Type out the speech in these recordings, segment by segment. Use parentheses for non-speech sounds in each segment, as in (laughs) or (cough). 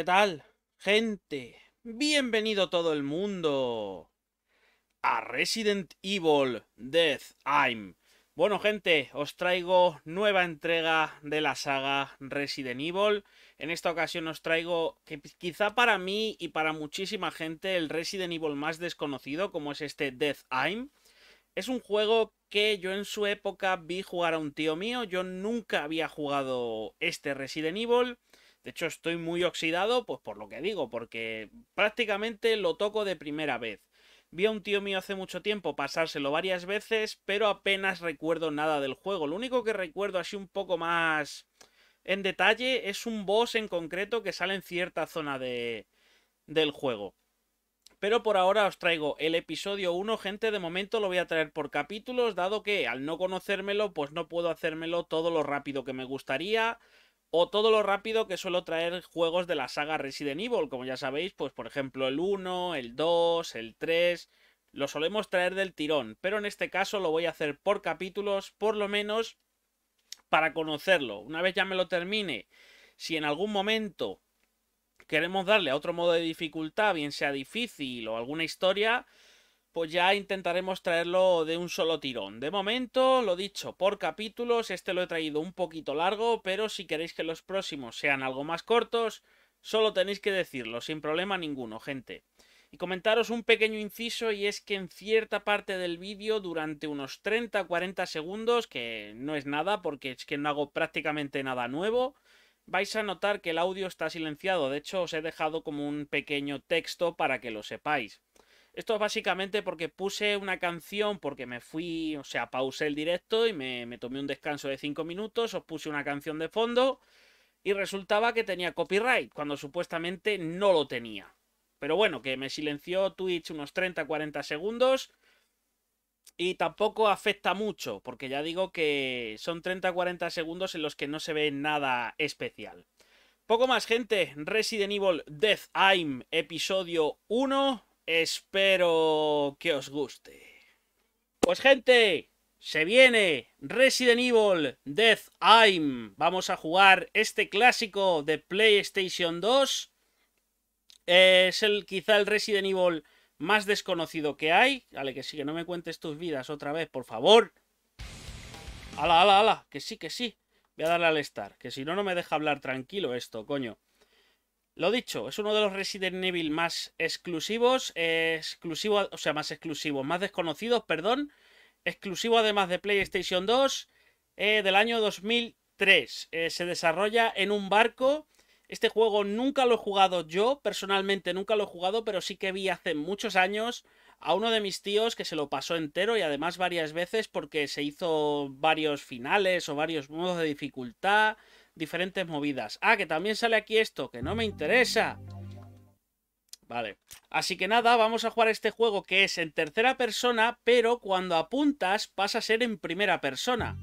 ¿Qué tal? Gente, bienvenido todo el mundo a Resident Evil Death I'm. Bueno, gente, os traigo nueva entrega de la saga Resident Evil. En esta ocasión os traigo, que quizá para mí y para muchísima gente, el Resident Evil más desconocido, como es este Death I'm. Es un juego que yo en su época vi jugar a un tío mío. Yo nunca había jugado este Resident Evil. De hecho, estoy muy oxidado, pues por lo que digo, porque prácticamente lo toco de primera vez. Vi a un tío mío hace mucho tiempo pasárselo varias veces, pero apenas recuerdo nada del juego. Lo único que recuerdo así un poco más en detalle es un boss en concreto que sale en cierta zona de, del juego. Pero por ahora os traigo el episodio 1, gente, de momento lo voy a traer por capítulos, dado que al no conocérmelo, pues no puedo hacérmelo todo lo rápido que me gustaría o todo lo rápido que suelo traer juegos de la saga Resident Evil, como ya sabéis, pues por ejemplo el 1, el 2, el 3, lo solemos traer del tirón, pero en este caso lo voy a hacer por capítulos, por lo menos para conocerlo. Una vez ya me lo termine, si en algún momento queremos darle a otro modo de dificultad, bien sea difícil o alguna historia, pues ya intentaremos traerlo de un solo tirón. De momento, lo dicho, por capítulos, este lo he traído un poquito largo, pero si queréis que los próximos sean algo más cortos, solo tenéis que decirlo, sin problema ninguno, gente. Y comentaros un pequeño inciso y es que en cierta parte del vídeo, durante unos 30-40 segundos, que no es nada porque es que no hago prácticamente nada nuevo, vais a notar que el audio está silenciado. De hecho, os he dejado como un pequeño texto para que lo sepáis. Esto es básicamente porque puse una canción, porque me fui, o sea, pausé el directo y me, tomé un descanso de 5 minutos, os puse una canción de fondo y resultaba que tenía copyright, cuando supuestamente no lo tenía. Pero bueno, que me silenció Twitch unos 30-40 segundos y tampoco afecta mucho, porque ya digo que son 30-40 segundos en los que no se ve nada especial. Poco más, gente. Resident Evil Death Aim, episodio 1. Espero que os guste. Pues gente, se viene Resident Evil Death Aim. Vamos a jugar este clásico de PlayStation 2. Es el quizá el Resident Evil más desconocido que hay. Vale, que sí, que no me cuentes tus vidas otra vez, por favor. Ala, ala, ala, que sí, que sí. Voy a darle al estar, que si no, no me deja hablar tranquilo esto, coño. Lo dicho, es uno de los Resident Evil más exclusivos, exclusivo, o sea, más exclusivos, más desconocidos, perdón, exclusivo además de PlayStation 2 eh, del año 2003. Eh, se desarrolla en un barco. Este juego nunca lo he jugado yo, personalmente nunca lo he jugado, pero sí que vi hace muchos años a uno de mis tíos que se lo pasó entero y además varias veces porque se hizo varios finales o varios modos de dificultad diferentes movidas. Ah, que también sale aquí esto, que no me interesa. Vale. Así que nada, vamos a jugar este juego que es en tercera persona, pero cuando apuntas pasa a ser en primera persona.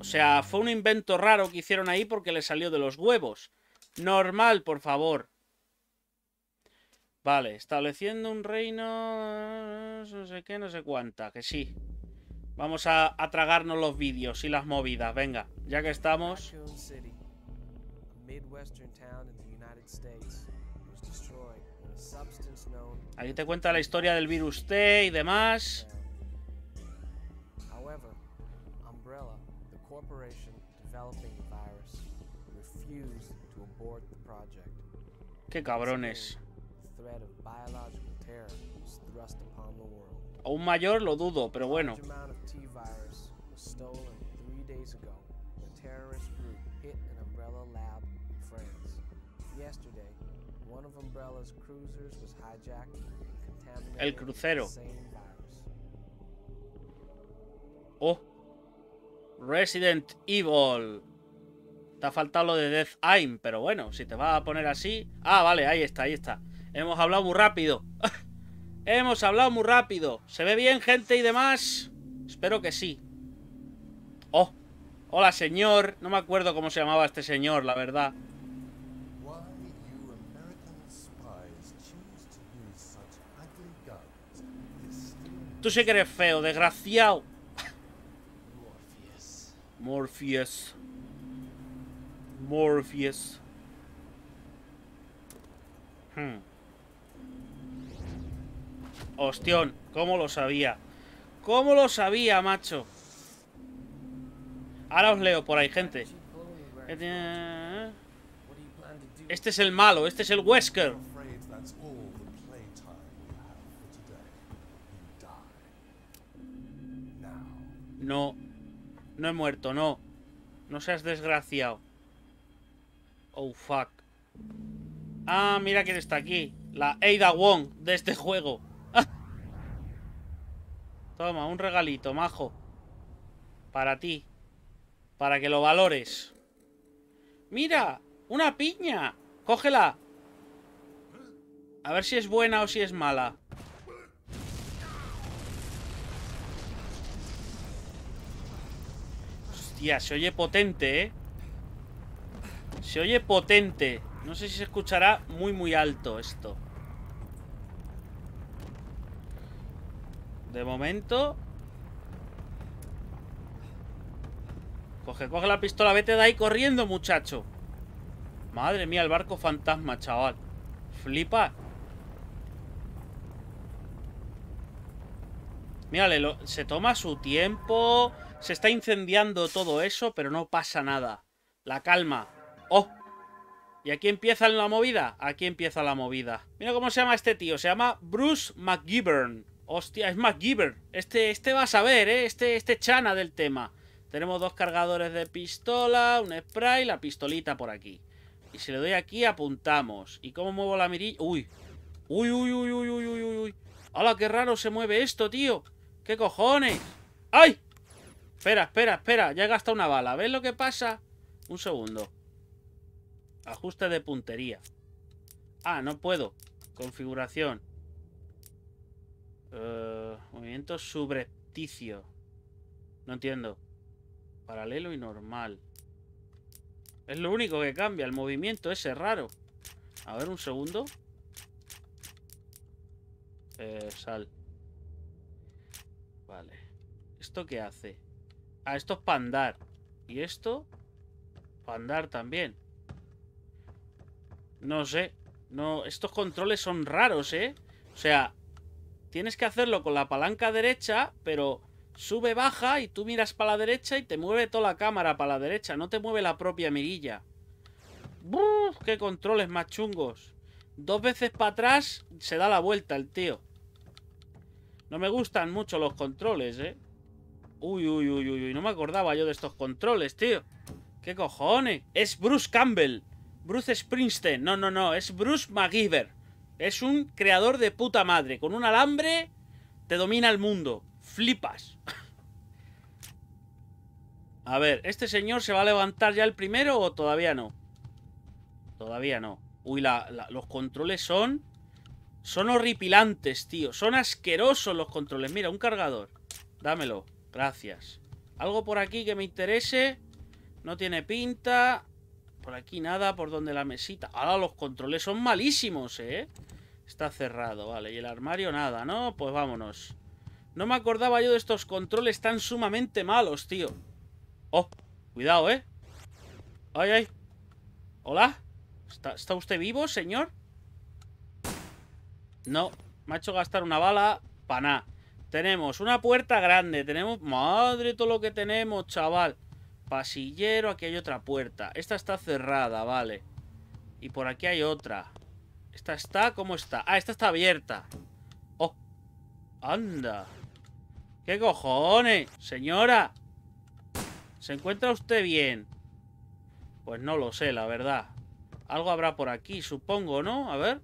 O sea, fue un invento raro que hicieron ahí porque le salió de los huevos. Normal, por favor. Vale, estableciendo un reino... No sé qué, no sé cuánta, que sí. Vamos a, a tragarnos los vídeos y las movidas, venga, ya que estamos... Aquí te cuenta la historia del virus T y demás. Qué cabrones. Aún mayor lo dudo, pero bueno. El crucero. Oh. Resident Evil. Te ha faltado lo de Death Aim, pero bueno, si te vas a poner así... Ah, vale, ahí está, ahí está. Hemos hablado muy rápido. (laughs) Hemos hablado muy rápido. ¿Se ve bien, gente y demás? Espero que sí. Oh. Hola, señor. No me acuerdo cómo se llamaba este señor, la verdad. Tú sí que eres feo, desgraciado. Morpheus. Morpheus. Hmm. Hostión, ¿cómo lo sabía? ¿Cómo lo sabía, macho? Ahora os leo por ahí, gente. Este es el malo, este es el Wesker. No. No he muerto, no. No seas desgraciado. Oh, fuck. Ah, mira quién está aquí. La Ada Wong de este juego. Toma, un regalito, majo. Para ti. Para que lo valores. ¡Mira! ¡Una piña! ¡Cógela! A ver si es buena o si es mala. Hostia, se oye potente, ¿eh? Se oye potente. No sé si se escuchará muy, muy alto esto. De momento... Coge, coge la pistola, vete de ahí corriendo, muchacho. Madre mía, el barco fantasma, chaval. Flipa. Mírale, se toma su tiempo. Se está incendiando todo eso, pero no pasa nada. La calma. ¡Oh! ¿Y aquí empieza la movida? Aquí empieza la movida. Mira cómo se llama este tío. Se llama Bruce McGivern. Hostia, es McGivern. Este, este va a saber, ¿eh? Este, este chana del tema. Tenemos dos cargadores de pistola, un spray, la pistolita por aquí. Y si le doy aquí, apuntamos. ¿Y cómo muevo la mirilla? Uy. Uy, uy, uy, uy, uy, uy, uy. ¡Hala, qué raro se mueve esto, tío! ¿Qué cojones? ¡Ay! Espera, espera, espera. Ya he gastado una bala. ¿Ves lo que pasa? Un segundo. Ajuste de puntería. Ah, no puedo. Configuración. Uh, movimiento subrepticio. No entiendo. Paralelo y normal. Es lo único que cambia, el movimiento ese raro. A ver, un segundo. Eh, sal. Vale. ¿Esto qué hace? Ah, esto es para andar. ¿Y esto? Para andar también. No sé. No, estos controles son raros, ¿eh? O sea, tienes que hacerlo con la palanca derecha, pero sube, baja y tú miras para la derecha y te mueve toda la cámara para la derecha. No te mueve la propia mirilla. ¡Buf! ¡Qué controles más chungos! Dos veces para atrás se da la vuelta el tío. No me gustan mucho los controles, ¿eh? Uy, uy, uy, uy, no me acordaba yo de estos controles, tío. ¿Qué cojones? Es Bruce Campbell. Bruce Springsteen. No, no, no, es Bruce McGiver. Es un creador de puta madre. Con un alambre te domina el mundo. Flipas. (laughs) A ver, ¿este señor se va a levantar ya el primero o todavía no? Todavía no. Uy, los controles son... Son horripilantes, tío. Son asquerosos los controles. Mira, un cargador. Dámelo. Gracias. Algo por aquí que me interese. No tiene pinta. Por aquí nada, por donde la mesita. Ahora los controles son malísimos, ¿eh? Está cerrado, vale. Y el armario nada, ¿no? Pues vámonos. No me acordaba yo de estos controles tan sumamente malos, tío. Oh, cuidado, ¿eh? Ay, ay. ¿Hola? ¿Está, usted vivo, señor? No, me ha hecho gastar una bala para nada. Tenemos una puerta grande, tenemos... Madre, todo lo que tenemos, chaval. Pasillero, aquí hay otra puerta. Esta está cerrada, vale. Y por aquí hay otra. ¿Esta está? ¿Cómo está? Ah, esta está abierta. Oh, anda. ¿Qué cojones? Señora. ¿Se encuentra usted bien? Pues no lo sé, la verdad. Algo habrá por aquí, supongo, ¿no? A ver.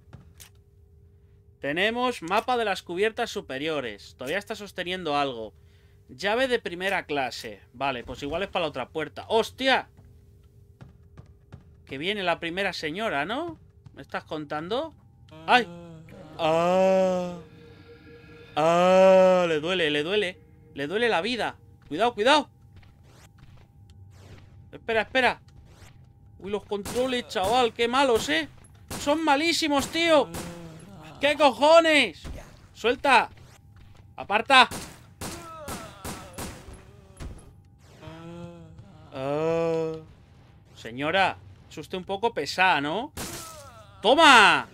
Tenemos mapa de las cubiertas superiores. Todavía está sosteniendo algo. Llave de primera clase. Vale, pues igual es para la otra puerta. ¡Hostia! Que viene la primera señora, ¿no? ¿Me estás contando? ¡Ay! ¡Ah! ¡Ah! Le duele, le duele. Le duele la vida. Cuidado, cuidado. Espera, espera. Uy, los controles, chaval. Qué malos, ¿eh? Son malísimos, tío. ¿Qué cojones? Suelta. Aparta. Señora, es usted un poco pesada, ¿no? ¡Toma!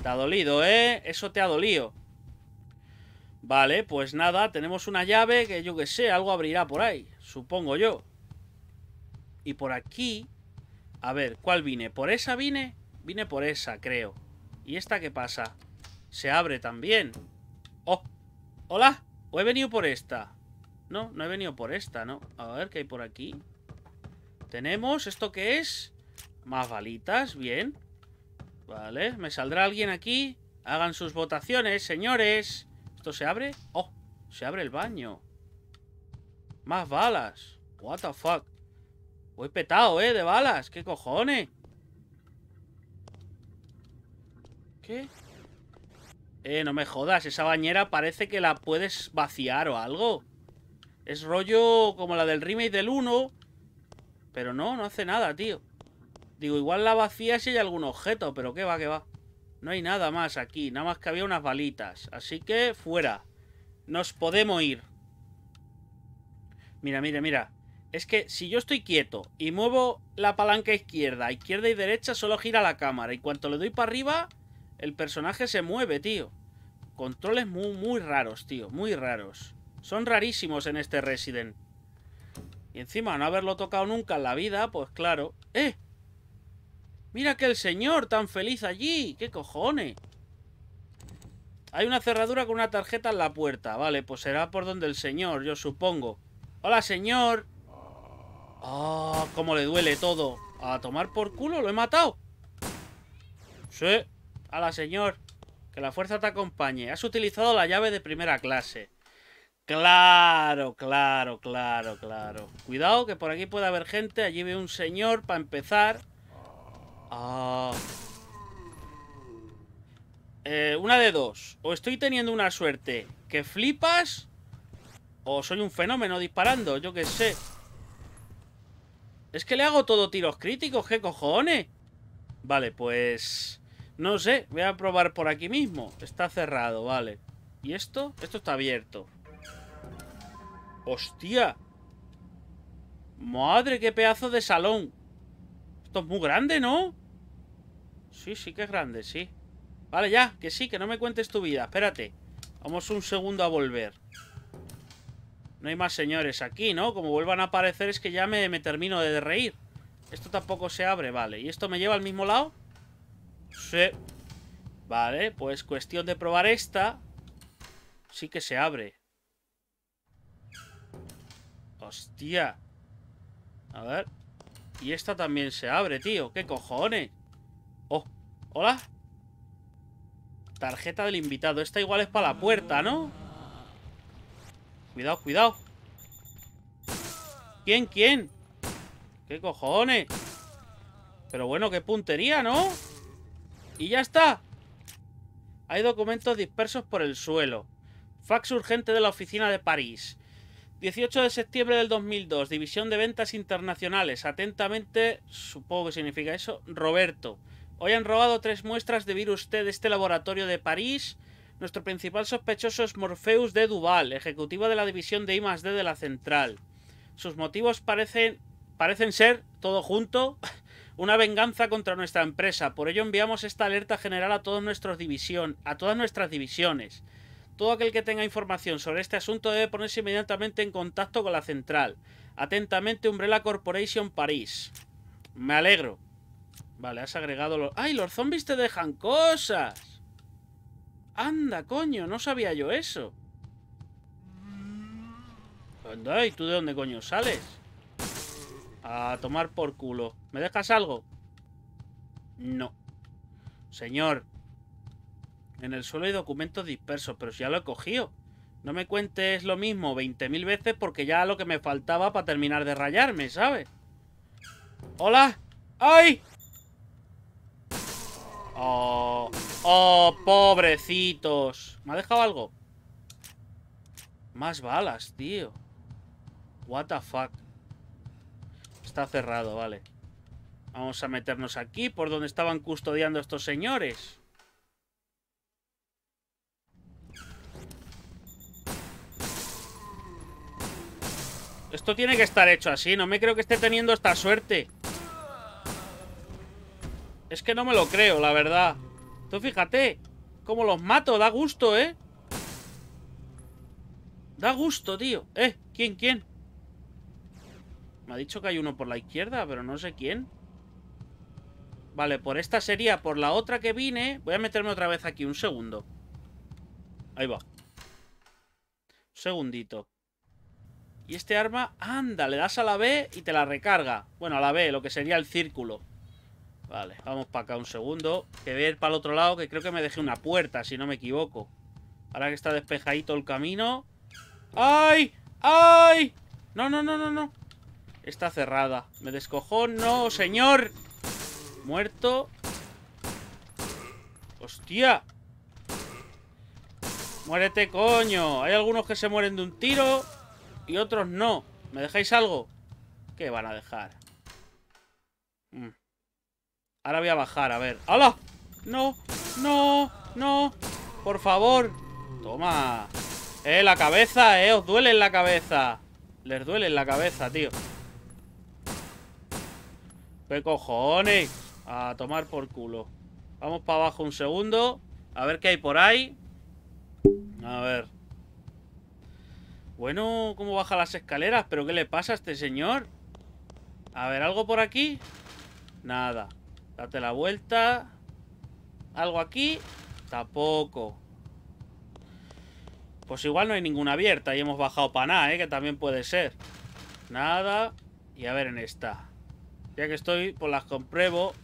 Te ha dolido, ¿eh? Eso te ha dolido. Vale, pues nada, tenemos una llave que yo que sé, algo abrirá por ahí, supongo yo. Y por aquí... A ver, ¿cuál vine? ¿Por esa vine? Vine por esa, creo. ¿Y esta qué pasa? Se abre también. ¡Oh! ¿Hola? ¿O he venido por esta? No, no he venido por esta, ¿no? A ver, ¿qué hay por aquí? Tenemos, ¿esto qué es? Más balitas, bien. Vale, ¿me saldrá alguien aquí? Hagan sus votaciones, señores. ¿Esto se abre? ¡Oh! Se abre el baño. Más balas. What the fuck. Voy petado, ¿eh? De balas. ¿Qué cojones? Eh, no me jodas. Esa bañera parece que la puedes vaciar o algo. Es rollo como la del remake del 1. Pero no, no hace nada, tío. Digo, igual la vacía si hay algún objeto, pero qué va, qué va. No hay nada más aquí, nada más que había unas balitas. Así que fuera. Nos podemos ir. Mira, mira, mira. Es que si yo estoy quieto y muevo la palanca izquierda, izquierda y derecha, solo gira la cámara. Y cuanto le doy para arriba, el personaje se mueve, tío. Controles muy, muy raros, tío. Muy raros. Son rarísimos en este Resident. Y encima no haberlo tocado nunca en la vida, pues claro. ¡Eh! Mira que el señor tan feliz allí. ¿Qué cojones? Hay una cerradura con una tarjeta en la puerta. Vale, pues será por donde el señor, yo supongo. Hola, señor. Ah, cómo le duele todo. A tomar por culo, lo he matado. Sí. Hola, señor. Que la fuerza te acompañe. Has utilizado la llave de primera clase. Claro, claro, claro, claro. Cuidado que por aquí puede haber gente. Allí ve un señor para empezar. Ah. Eh, una de dos. O estoy teniendo una suerte que flipas. O soy un fenómeno disparando, yo qué sé. Es que le hago todo tiros críticos, ¿qué cojones? Vale, pues... No sé, voy a probar por aquí mismo. Está cerrado, vale. ¿Y esto? Esto está abierto. ¡Hostia! ¡Madre, qué pedazo de salón! Esto es muy grande, ¿no? Sí, sí que es grande, sí. Vale, ya, que sí, que no me cuentes tu vida. Espérate. Vamos un segundo a volver. No hay más señores aquí, ¿no? Como vuelvan a aparecer es que ya me, me termino de reír. Esto tampoco se abre, vale. ¿Y esto me lleva al mismo lado? Sí. Vale, pues cuestión de probar esta. Sí que se abre. Hostia. A ver. Y esta también se abre, tío. ¿Qué cojones? Oh, ¿hola? Tarjeta del invitado. Esta igual es para la puerta, ¿no? Cuidado, cuidado. ¿Quién, quién? ¿Qué cojones? Pero bueno, qué puntería, ¿no? Y ya está. Hay documentos dispersos por el suelo. Fax urgente de la oficina de París. 18 de septiembre del 2002, División de Ventas Internacionales. Atentamente, supongo que significa eso, Roberto. Hoy han robado tres muestras de virus T de este laboratorio de París. Nuestro principal sospechoso es Morpheus de Duval, ejecutivo de la división de I+D de la central. Sus motivos parecen, parecen ser, todo junto, una venganza contra nuestra empresa. Por ello enviamos esta alerta general a, división, a todas nuestras divisiones. Todo aquel que tenga información sobre este asunto debe ponerse inmediatamente en contacto con la central. Atentamente, Umbrella Corporation París. Me alegro. Vale, has agregado los... ¡Ay, los zombies te dejan cosas! Anda, coño, no sabía yo eso. Anda, ¿y tú de dónde coño sales? A tomar por culo. ¿Me dejas algo? No. Señor, en el suelo hay documentos dispersos, pero si ya lo he cogido. No me cuentes lo mismo 20.000 veces porque ya lo que me faltaba para terminar de rayarme, ¿sabes? ¡Hola! ¡Ay! ¡Oh! ¡Oh, pobrecitos! ¿Me ha dejado algo? Más balas, tío. What the fuck. Está cerrado, vale. Vamos a meternos aquí por donde estaban custodiando estos señores. Esto tiene que estar hecho así. No me creo que esté teniendo esta suerte. Es que no me lo creo, la verdad. Tú fíjate. Cómo los mato. Da gusto, ¿eh? Da gusto, tío. ¿Eh? ¿Quién? ¿Quién? Me ha dicho que hay uno por la izquierda, pero no sé quién. Vale, por esta sería por la otra que vine. Voy a meterme otra vez aquí, un segundo. Ahí va. segundito. Y este arma, anda, le das a la B y te la recarga. Bueno, a la B, lo que sería el círculo. Vale, vamos para acá un segundo. Que ir para el otro lado, que creo que me dejé una puerta, si no me equivoco. Ahora que está despejadito el camino. ¡Ay! ¡Ay! No, no, no, no, no. Está cerrada. Me descojó. ¡No, señor! Muerto. ¡Hostia! ¡Muérete, coño! Hay algunos que se mueren de un tiro y otros no. ¿Me dejáis algo? ¿Qué van a dejar? Mm. Ahora voy a bajar, a ver. ¡Hala! ¡No! ¡No! ¡No! ¡Por favor! Toma. ¡Eh, la cabeza, eh! ¡Os duele en la cabeza! Les duele en la cabeza, tío. ¿Qué cojones? A tomar por culo. Vamos para abajo un segundo. A ver qué hay por ahí. A ver. Bueno, ¿cómo baja las escaleras? ¿Pero qué le pasa a este señor? A ver, ¿algo por aquí? Nada. Date la vuelta. ¿Algo aquí? Tampoco. Pues igual no hay ninguna abierta y hemos bajado para nada, ¿eh? Que también puede ser. Nada. Y a ver en esta. Ya que estoy, pues las compruebo.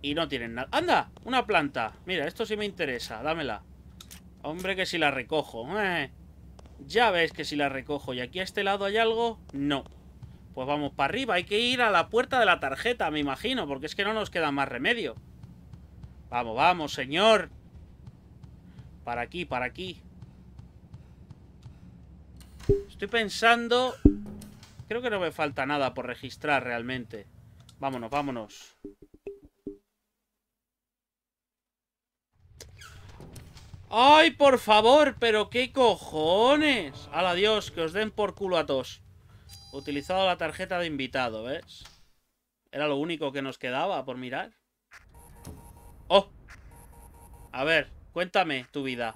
Y no tienen nada. ¡Anda! Una planta. Mira, esto sí me interesa. Dámela. Hombre, que si la recojo. Eh. Ya ves que si la recojo y aquí a este lado hay algo, no. Pues vamos para arriba, hay que ir a la puerta de la tarjeta, me imagino, porque es que no nos queda más remedio. Vamos, vamos, señor. Para aquí, para aquí. Estoy pensando... Creo que no me falta nada por registrar realmente. Vámonos, vámonos. ¡Ay, por favor! ¿Pero qué cojones? ¡Hala, Dios! Que os den por culo a todos. Utilizado la tarjeta de invitado, ¿ves? Era lo único que nos quedaba por mirar. ¡Oh! A ver, cuéntame tu vida.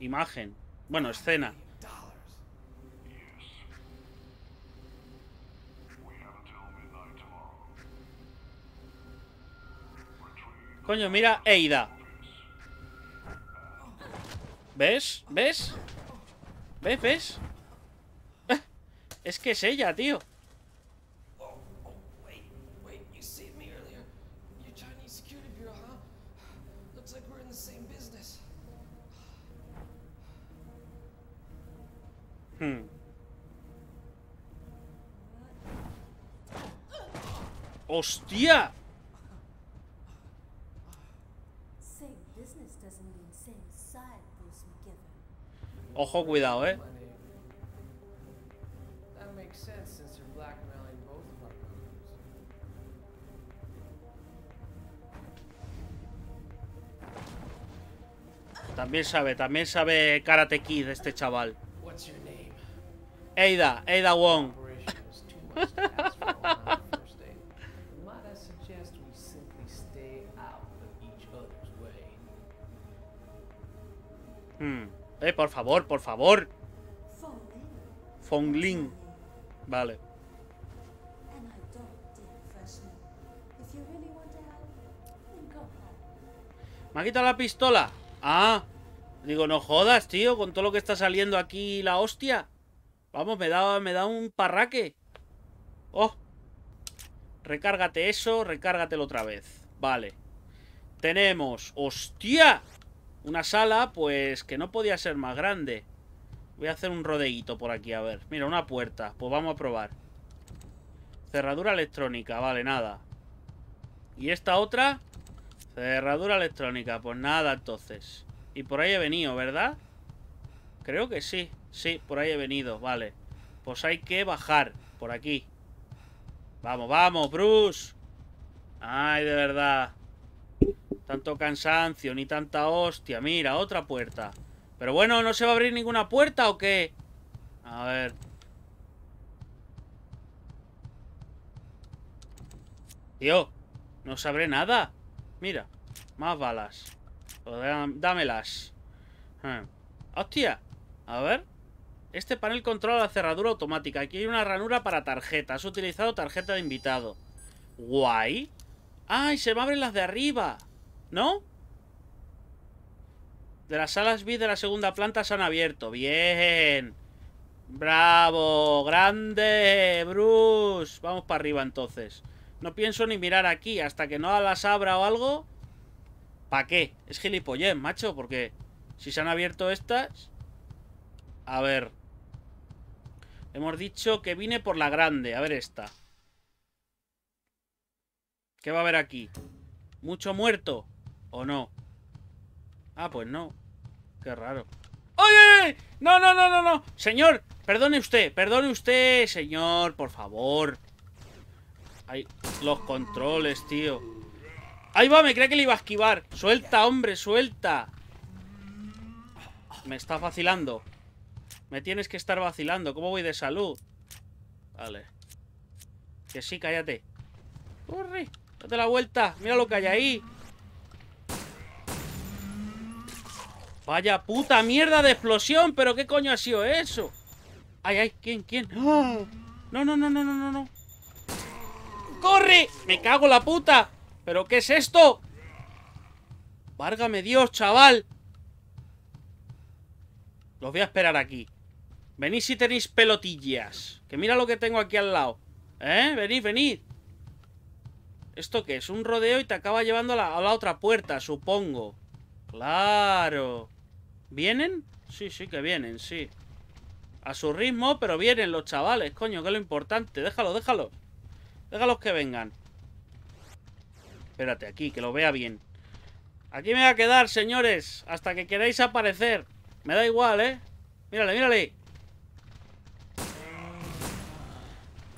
Imagen. Bueno, escena. Coño, mira, Eida. ¿Ves? ¿Ves? ¿Ves? ¿Ves? (laughs) Es que es ella, tío. Hmm. ¡Hostia! Ojo, cuidado, eh. También sabe, también sabe Karate Kid este chaval. Ada, Ada Wong. hmm. Eh, por favor, por favor. Fongling. Vale. ¿Me ha quitado la pistola? Ah. Digo, no jodas, tío, con todo lo que está saliendo aquí la hostia. Vamos, me da, me da un parraque. Oh. Recárgate eso, recárgatelo otra vez. Vale. Tenemos... ¡Hostia! Una sala, pues, que no podía ser más grande. Voy a hacer un rodeguito por aquí, a ver. Mira, una puerta. Pues vamos a probar. Cerradura electrónica, vale, nada. ¿Y esta otra? Cerradura electrónica, pues nada, entonces. Y por ahí he venido, ¿verdad? Creo que sí. Sí, por ahí he venido, vale. Pues hay que bajar, por aquí. Vamos, vamos, Bruce. Ay, de verdad. Tanto cansancio, ni tanta hostia. Mira, otra puerta. Pero bueno, ¿no se va a abrir ninguna puerta o qué? A ver. Tío, no se abre nada. Mira. Más balas. Dámelas. Ah. ¡Hostia! A ver. Este panel controla la cerradura automática. Aquí hay una ranura para tarjeta. Has utilizado tarjeta de invitado. Guay. ¡Ay! Se me abren las de arriba. ¿No? De las salas B de la segunda planta se han abierto. Bien. Bravo. Grande. Bruce. Vamos para arriba entonces. No pienso ni mirar aquí. Hasta que no las abra o algo. ¿Para qué? Es gilipollez, macho. Porque si se han abierto estas... A ver. Hemos dicho que vine por la grande. A ver esta. ¿Qué va a haber aquí? ¿Mucho muerto? ¿O no? Ah, pues no. Qué raro. ¡Ay, No, no, no, no, no. Señor, perdone usted, perdone usted, señor, por favor. Los controles, tío. Ahí va, me creía que le iba a esquivar. Suelta, hombre, suelta. Me está vacilando. Me tienes que estar vacilando. ¿Cómo voy de salud? Vale. Que sí, cállate. Corre. Date la vuelta. Mira lo que hay ahí. Vaya puta mierda de explosión. ¿Pero qué coño ha sido eso? Ay, ay, ¿quién? ¿Quién? No, no, no, no, no, no, no. ¡Corre! ¡Me cago la puta! ¿Pero qué es esto? Várgame Dios, chaval. Los voy a esperar aquí. Venid si tenéis pelotillas. Que mira lo que tengo aquí al lado. ¿Eh? Venid, venid. ¿Esto qué es? Un rodeo y te acaba llevando a la, a la otra puerta, supongo. Claro. ¿Vienen? Sí, sí que vienen, sí. A su ritmo, pero vienen los chavales, coño, que es lo importante. Déjalo, déjalo. Déjalos que vengan. Espérate, aquí, que lo vea bien. Aquí me voy a quedar, señores, hasta que queráis aparecer. Me da igual, ¿eh? Mírale, mírale.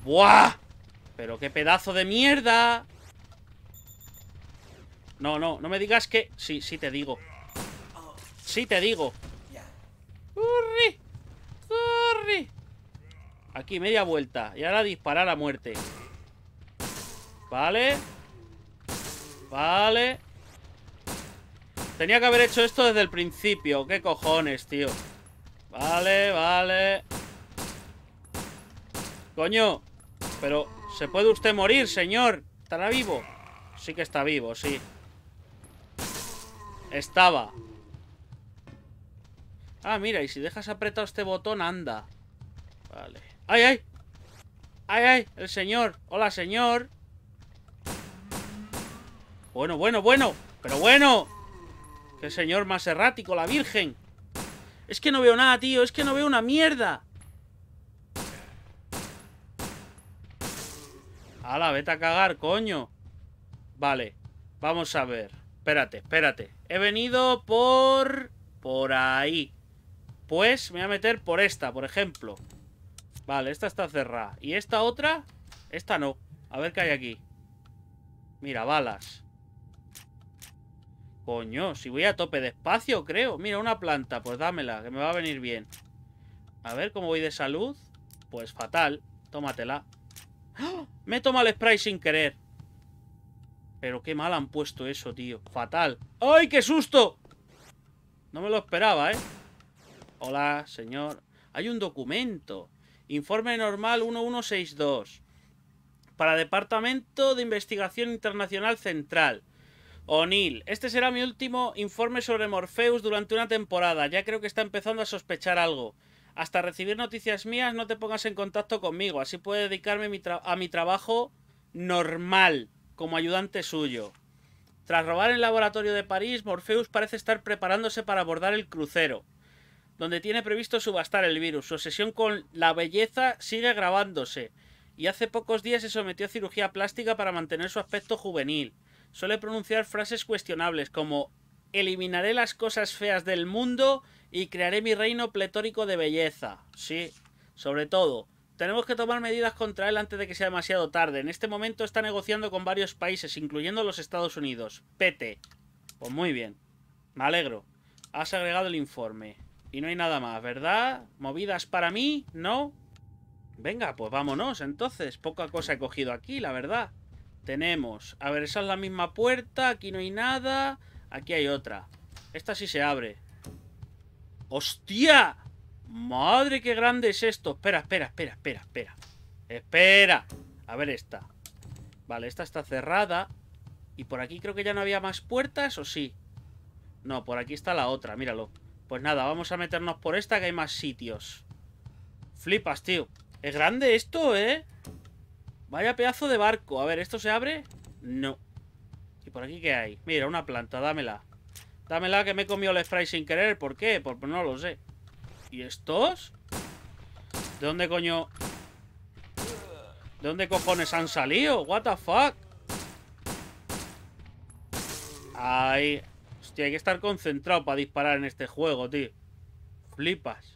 ¡Buah! Pero qué pedazo de mierda. No, no, no me digas que... Sí, sí te digo. Sí te digo. ¡Corre! ¡Corre! Aquí, media vuelta. Y ahora disparar a muerte. Vale. Vale. Tenía que haber hecho esto desde el principio. ¿Qué cojones, tío? Vale, vale. Coño. Pero, ¿se puede usted morir, señor? ¿Estará vivo? Sí que está vivo, sí. Estaba. Ah, mira, y si dejas apretado este botón, anda. Vale. ¡Ay, ay! ¡Ay, ay! El señor. Hola, señor. Bueno, bueno, bueno. Pero bueno. Qué señor más errático, la virgen. Es que no veo nada, tío. Es que no veo una mierda. ¡Hala, vete a cagar, coño! Vale, vamos a ver. Espérate, espérate. He venido por... Por ahí. Pues me voy a meter por esta, por ejemplo. Vale, esta está cerrada. ¿Y esta otra? Esta no. A ver qué hay aquí. Mira, balas. Coño, si voy a tope de espacio, creo. Mira, una planta. Pues dámela, que me va a venir bien. A ver, ¿cómo voy de salud? Pues fatal. Tómatela. ¡Ah! Me toma el spray sin querer. Pero qué mal han puesto eso, tío. Fatal. ¡Ay, qué susto! No me lo esperaba, ¿eh? Hola, señor. Hay un documento. Informe normal 1162. Para Departamento de Investigación Internacional Central. O'Neill, este será mi último informe sobre Morpheus durante una temporada. Ya creo que está empezando a sospechar algo. Hasta recibir noticias mías no te pongas en contacto conmigo, así puedo dedicarme a mi trabajo normal, como ayudante suyo. Tras robar el laboratorio de París, Morpheus parece estar preparándose para abordar el crucero, donde tiene previsto subastar el virus. Su obsesión con la belleza sigue grabándose, y hace pocos días se sometió a cirugía plástica para mantener su aspecto juvenil. Suele pronunciar frases cuestionables como eliminaré las cosas feas del mundo y crearé mi reino pletórico de belleza. Sí, sobre todo. Tenemos que tomar medidas contra él antes de que sea demasiado tarde. En este momento está negociando con varios países, incluyendo los Estados Unidos. Pete. Pues muy bien. Me alegro. Has agregado el informe. Y no hay nada más, ¿verdad? ¿Movidas para mí? ¿No? Venga, pues vámonos entonces. Poca cosa he cogido aquí, la verdad. Tenemos... A ver, esa es la misma puerta. Aquí no hay nada. Aquí hay otra. Esta sí se abre. ¡Hostia! ¡Madre, qué grande es esto! Espera, espera, espera, espera, espera. Espera. A ver esta. Vale, esta está cerrada. Y por aquí creo que ya no había más puertas, ¿o sí? No, por aquí está la otra, míralo. Pues nada, vamos a meternos por esta que hay más sitios. Flipas, tío. Es grande esto, ¿eh? Vaya pedazo de barco. A ver, ¿esto se abre? No. ¿Y por aquí qué hay? Mira, una planta, dámela. Dámela que me he comido el spray sin querer. ¿Por qué? Pues no lo sé. ¿Y estos? ¿De dónde coño...? ¿De dónde cojones han salido? What the fuck? Ay... Hostia, hay que estar concentrado para disparar en este juego, tío. Flipas.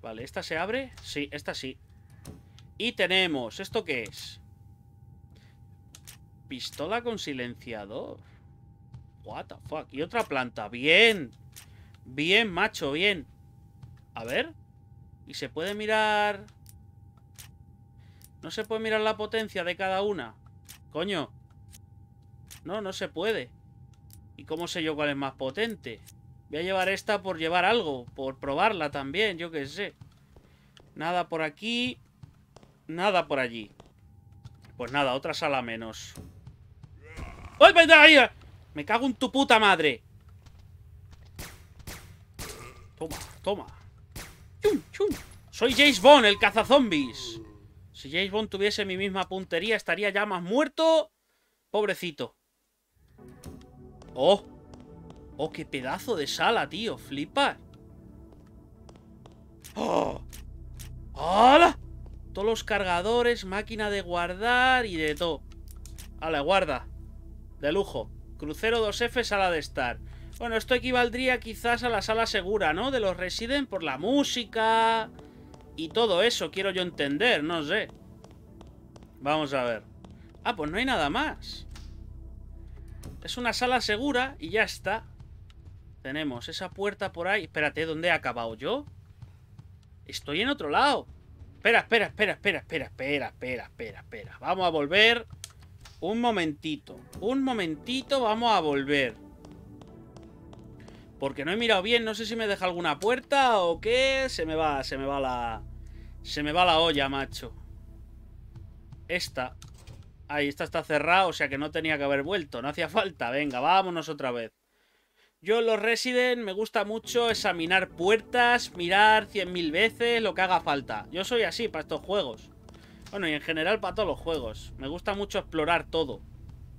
Vale, ¿esta se abre? Sí, esta sí. Y tenemos... ¿Esto qué es? Pistola con silenciador. What the fuck. Y otra planta. Bien. Bien, macho, bien. A ver. Y se puede mirar... No se puede mirar la potencia de cada una. Coño. No, no se puede. ¿Y cómo sé yo cuál es más potente? Voy a llevar esta por llevar algo. Por probarla también, yo qué sé. Nada por aquí. Nada por allí. Pues nada, otra sala menos. ¡Ay, Me cago en tu puta madre. Toma, toma. ¡Chum, chum! Soy James Bond, el cazazombies. Si James Bond tuviese mi misma puntería, estaría ya más muerto. Pobrecito. ¡Oh! ¡Oh, qué pedazo de sala, tío! ¡Flipa! ¡Oh! ¡Hala! Todos los cargadores, máquina de guardar y de todo. ¡Hala, guarda! De lujo. Crucero 2F, sala de estar. Bueno, esto equivaldría quizás a la sala segura, ¿no? De los Resident por la música y todo eso, quiero yo entender, no sé. Vamos a ver. Ah, pues no hay nada más. Es una sala segura y ya está. Tenemos esa puerta por ahí. Espérate, ¿dónde he acabado yo? Estoy en otro lado. Espera, espera, espera, espera, espera, espera, espera, espera, espera. Vamos a volver. Un momentito. Un momentito, vamos a volver. Porque no he mirado bien, no sé si me deja alguna puerta o qué. Se me va, se me va la... Se me va la olla, macho. Esta. Ahí, esta está cerrada, o sea que no tenía que haber vuelto. No hacía falta. Venga, vámonos otra vez. Yo en los Resident me gusta mucho examinar puertas, mirar cien mil veces lo que haga falta. Yo soy así para estos juegos. Bueno, y en general para todos los juegos. Me gusta mucho explorar todo.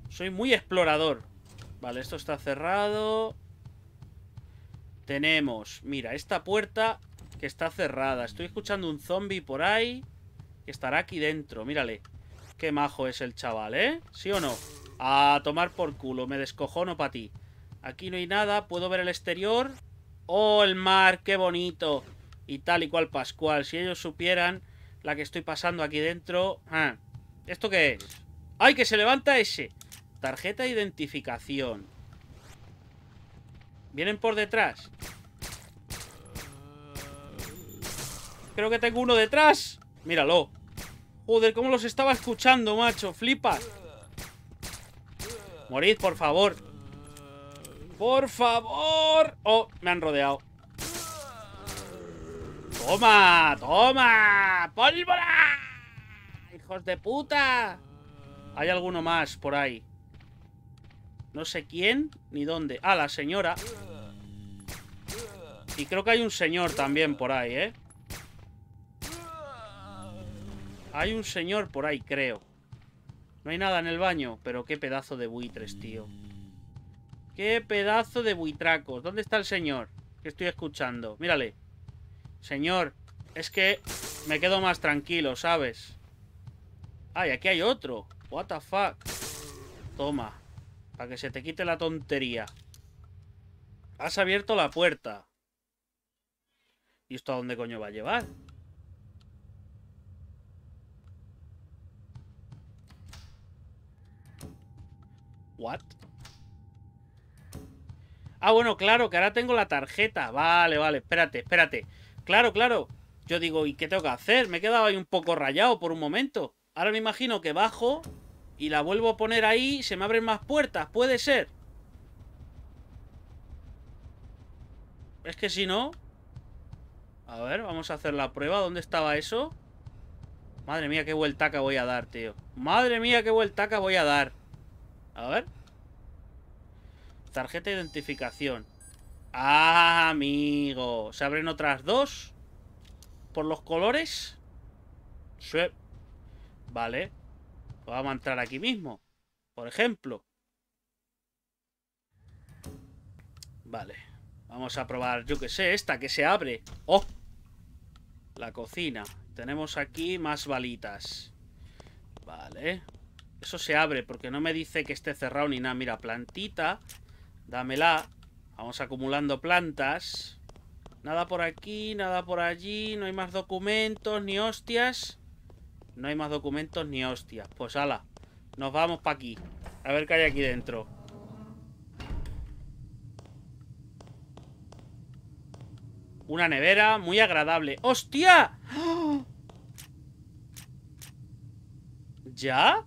Soy muy explorador. Vale, esto está cerrado. Tenemos, mira, esta puerta que está cerrada. Estoy escuchando un zombie por ahí que estará aquí dentro. Mírale. Qué majo es el chaval, ¿eh? ¿Sí o no? A tomar por culo. Me descojono para ti. Aquí no hay nada. ¿Puedo ver el exterior? ¡Oh, el mar! ¡Qué bonito! Y tal y cual Pascual. Si ellos supieran la que estoy pasando aquí dentro... Ah, ¿Esto qué es? ¡Ay, que se levanta ese! Tarjeta de identificación. ¿Vienen por detrás? Creo que tengo uno detrás. Míralo. Joder, cómo los estaba escuchando, macho. Flipa. Morid, por favor. Por favor. Oh, me han rodeado. ¡Toma! ¡Toma! ¡Pólvora! ¡Hijos de puta! Hay alguno más por ahí. No sé quién ni dónde. Ah, la señora. Y creo que hay un señor también por ahí, ¿eh? Hay un señor por ahí, creo. No hay nada en el baño, pero qué pedazo de buitres, tío. Qué pedazo de buitracos. ¿Dónde está el señor? Que estoy escuchando. Mírale. Señor, es que me quedo más tranquilo, ¿sabes? Ay, aquí hay otro. What the fuck. Toma. Para que se te quite la tontería. Has abierto la puerta. ¿Y esto a dónde coño va a llevar? ¿What? Ah, bueno, claro, que ahora tengo la tarjeta. Vale, vale, espérate, espérate. Claro, claro. Yo digo, ¿y qué tengo que hacer? Me he quedado ahí un poco rayado por un momento. Ahora me imagino que bajo y la vuelvo a poner ahí, se me abren más puertas, puede ser. Es que si no... A ver, vamos a hacer la prueba. ¿Dónde estaba eso? Madre mía, qué vueltaca voy a dar, tío. Madre mía, qué vueltaca voy a dar. A ver. Tarjeta de identificación. Ah, amigo. ¿Se abren otras dos? ¿Por los colores? Sí. Vale. Vamos a entrar aquí mismo. Por ejemplo. Vale. Vamos a probar, yo que sé, esta que se abre. ¡Oh! La cocina. Tenemos aquí más balitas. Vale. Eso se abre porque no me dice que esté cerrado ni nada. Mira, plantita. Dámela. Vamos acumulando plantas. Nada por aquí, nada por allí. No hay más documentos ni hostias. No hay más documentos ni hostias. Pues ala. Nos vamos para aquí. A ver qué hay aquí dentro. Una nevera muy agradable. ¡Hostia! ¿Ya?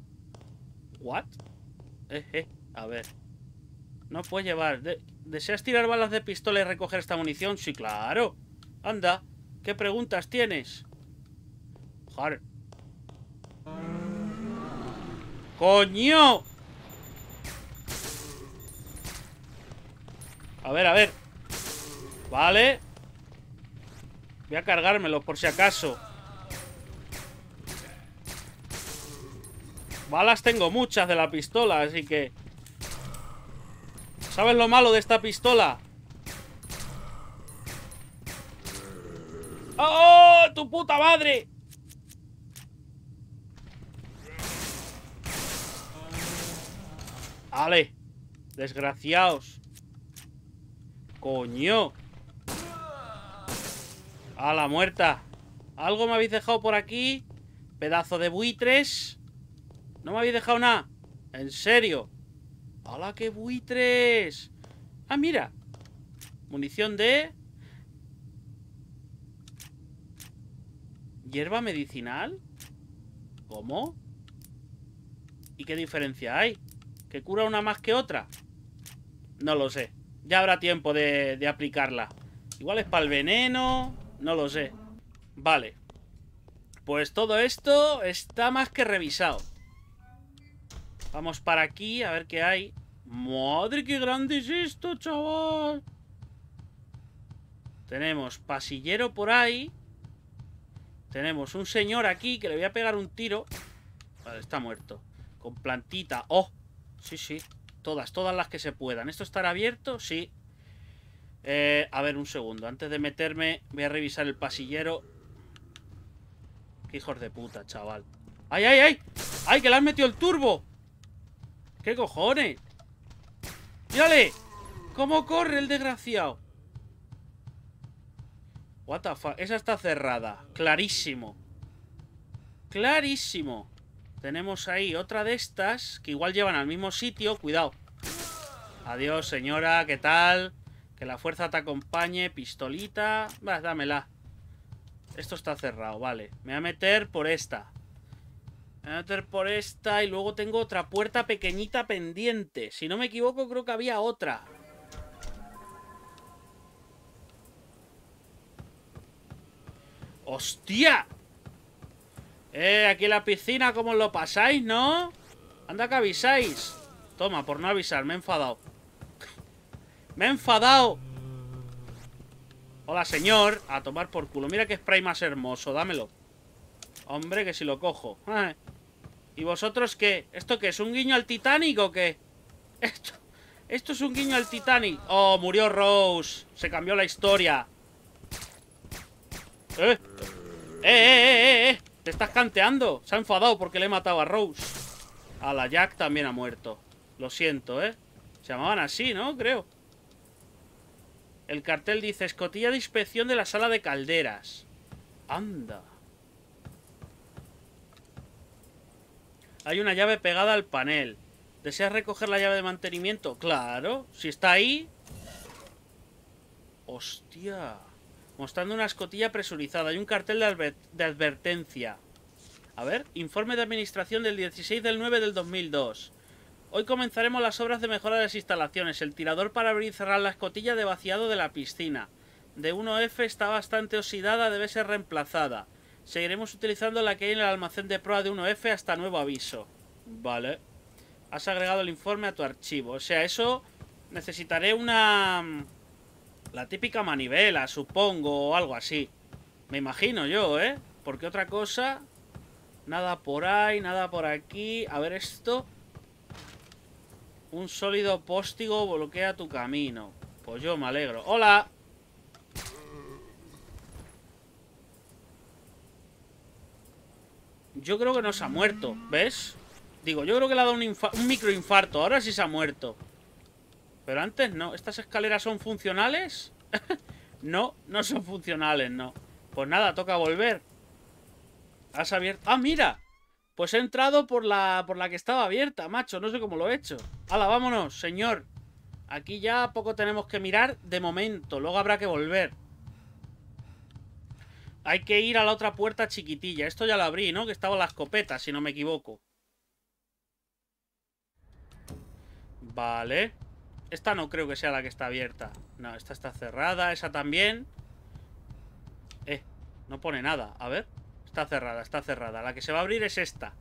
¿What? Eh, eh, a ver. No puedes llevar. ¿Deseas tirar balas de pistola y recoger esta munición? Sí, claro. Anda. ¿Qué preguntas tienes? Joder. ¡Coño! A ver, a ver. Vale. Voy a cargármelo por si acaso. Balas tengo muchas de la pistola, así que... ¿Sabes lo malo de esta pistola? ¡Oh! ¡Tu puta madre! Vale. Desgraciados. Coño. A la muerta. ¿Algo me habéis dejado por aquí? Pedazo de buitres. ¿No me habéis dejado nada? ¿En serio? ¡Hala, qué buitres! Ah, mira. Munición de... ¿Hierba medicinal? ¿Cómo? ¿Y qué diferencia hay? ¿Que cura una más que otra? No lo sé. Ya habrá tiempo de, de aplicarla. Igual es para el veneno. No lo sé. Vale. Pues todo esto está más que revisado. Vamos para aquí a ver qué hay. ¡Madre, qué grande es esto, chaval! Tenemos pasillero por ahí. Tenemos un señor aquí que le voy a pegar un tiro. Vale, está muerto. Con plantita. ¡Oh! Sí, sí. Todas, todas las que se puedan. ¿Esto estará abierto? Sí. Eh, a ver, un segundo. Antes de meterme, voy a revisar el pasillero. Qué hijos de puta, chaval. ¡Ay, ay, ay! ¡Ay, que le han metido el turbo! ¿Qué cojones? ¡Mírale! ¿Cómo corre el desgraciado? What the fuck? Esa está cerrada. Clarísimo. Clarísimo. Tenemos ahí otra de estas que igual llevan al mismo sitio. Cuidado. Adiós, señora. ¿Qué tal? Que la fuerza te acompañe. Pistolita. Va, dámela. Esto está cerrado, vale. Me voy a meter por esta. Me voy a meter por esta y luego tengo otra puerta pequeñita pendiente. Si no me equivoco, creo que había otra. ¡Hostia! Eh, aquí la piscina, ¿cómo lo pasáis, no? Anda que avisáis. Toma, por no avisar, me he enfadado. ¡Me he enfadado! Hola, señor. A tomar por culo. Mira qué spray más hermoso. Dámelo. Hombre, que si lo cojo. ¿Y vosotros qué? ¿Esto qué? ¿Es un guiño al Titanic o qué? Esto... Esto es un guiño al Titanic. Oh, murió Rose. Se cambió la historia. ¡Eh! ¡Eh, eh, eh, eh! Te estás canteando. Se ha enfadado porque le he matado a Rose. A la Jack también ha muerto. Lo siento, ¿eh? Se llamaban así, ¿no? Creo. El cartel dice escotilla de inspección de la sala de calderas. Anda. Hay una llave pegada al panel. ¿Deseas recoger la llave de mantenimiento? Claro. Si está ahí... Hostia. Mostrando una escotilla presurizada. Hay un cartel de, de advertencia. A ver. Informe de administración del 16 del 9 del 2002. Hoy comenzaremos las obras de mejora de las instalaciones, el tirador para abrir y cerrar la escotilla de vaciado de la piscina. de 1F está bastante oxidada, debe ser reemplazada. Seguiremos utilizando la que hay en el almacén de prueba de 1F hasta nuevo aviso. Vale. Has agregado el informe a tu archivo. O sea, eso... Necesitaré una... La típica manivela, supongo, o algo así. Me imagino yo, ¿eh? Porque otra cosa... Nada por ahí, nada por aquí. A ver esto. Un sólido póstigo bloquea tu camino. Pues yo me alegro. ¡Hola! Yo creo que no se ha muerto, ¿ves? Digo, yo creo que le ha dado un, un microinfarto. Ahora sí se ha muerto. Pero antes no. ¿Estas escaleras son funcionales? (laughs) no, no son funcionales, no. Pues nada, toca volver. Has abierto... ¡Ah, mira! Pues he entrado por la, por la que estaba abierta, macho. No sé cómo lo he hecho. ¡Hala, vámonos, señor! Aquí ya poco tenemos que mirar de momento. Luego habrá que volver. Hay que ir a la otra puerta chiquitilla. Esto ya lo abrí, ¿no? Que estaba la escopeta, si no me equivoco. Vale. Esta no creo que sea la que está abierta. No, esta está cerrada. Esa también. Eh, no pone nada. A ver. Está cerrada, está cerrada. La que se va a abrir es esta.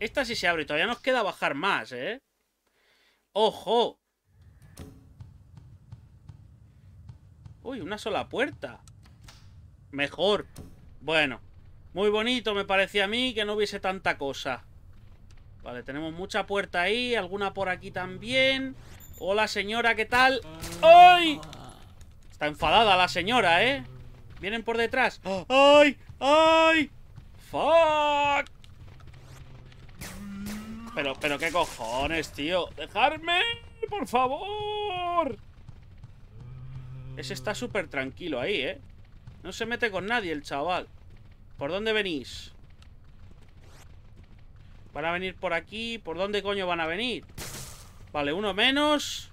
Esta sí se abre. Todavía nos queda bajar más, ¿eh? ¡Ojo! Uy, una sola puerta. Mejor. Bueno. Muy bonito me parecía a mí que no hubiese tanta cosa. Vale, tenemos mucha puerta ahí. Alguna por aquí también. Hola, señora, ¿qué tal? ¡Ay! Está enfadada la señora, ¿eh? Vienen por detrás. ¡Ay! ¡Ay! ¡Fuck! Pero, pero qué cojones, tío. ¡Dejarme! ¡Por favor! Ese está súper tranquilo ahí, ¿eh? No se mete con nadie el chaval. ¿Por dónde venís? ¿Van a venir por aquí? ¿Por dónde coño van a venir? Vale, uno menos.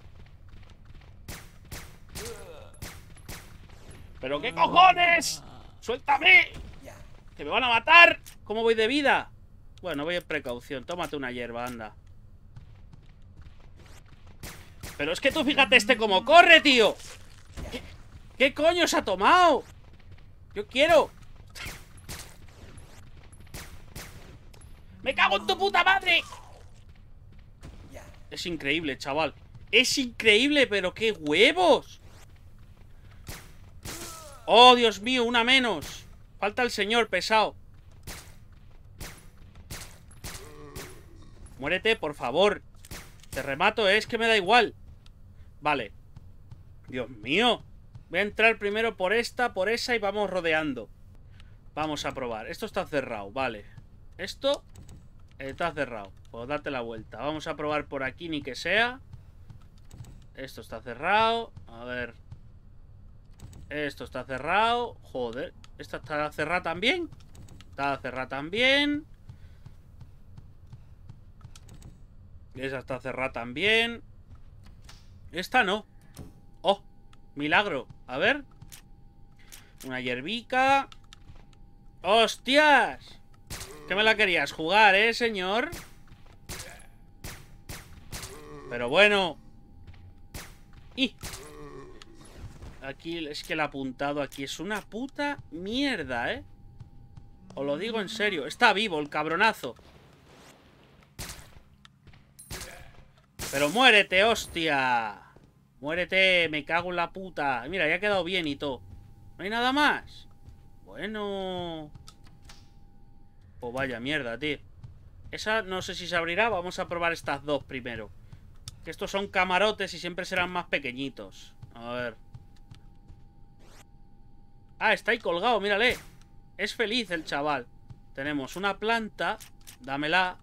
¿Pero qué cojones? ¡Suéltame! ¡Que me van a matar! ¿Cómo voy de vida? Bueno, voy en precaución. Tómate una hierba, anda. Pero es que tú fíjate este como corre, tío. ¿Qué, ¿Qué, coño se ha tomado? Yo quiero. ¡Me cago en tu puta madre! Es increíble, chaval. Es increíble, pero qué huevos. Oh, Dios mío, una menos. Falta el señor pesado. Muérete, por favor. Te remato, es que me da igual. Vale. Dios mío. Voy a entrar primero por esta, por esa y vamos rodeando. Vamos a probar. Esto está cerrado, vale. Esto está cerrado. Puedo darte la vuelta. Vamos a probar por aquí, ni que sea. Esto está cerrado. A ver. Esto está cerrado. Joder. Esta está cerrada también. Está cerrada también. Esa está cerrada también. Esta no. Oh, milagro. A ver. Una hierbica. ¡Hostias! ¿Qué me la querías jugar, eh, señor? Pero bueno. ¡Y! Aquí es que el apuntado aquí es una puta mierda, ¿eh? Os lo digo en serio. Está vivo el cabronazo. Pero muérete, hostia. Muérete, me cago en la puta. Mira, ya ha quedado bien y todo. ¿No hay nada más? Bueno. Pues vaya mierda, tío. Esa no sé si se abrirá. Vamos a probar estas dos primero. Que estos son camarotes y siempre serán más pequeñitos. A ver. Ah, está ahí colgado, mírale. Es feliz el chaval. Tenemos una planta. Dámela.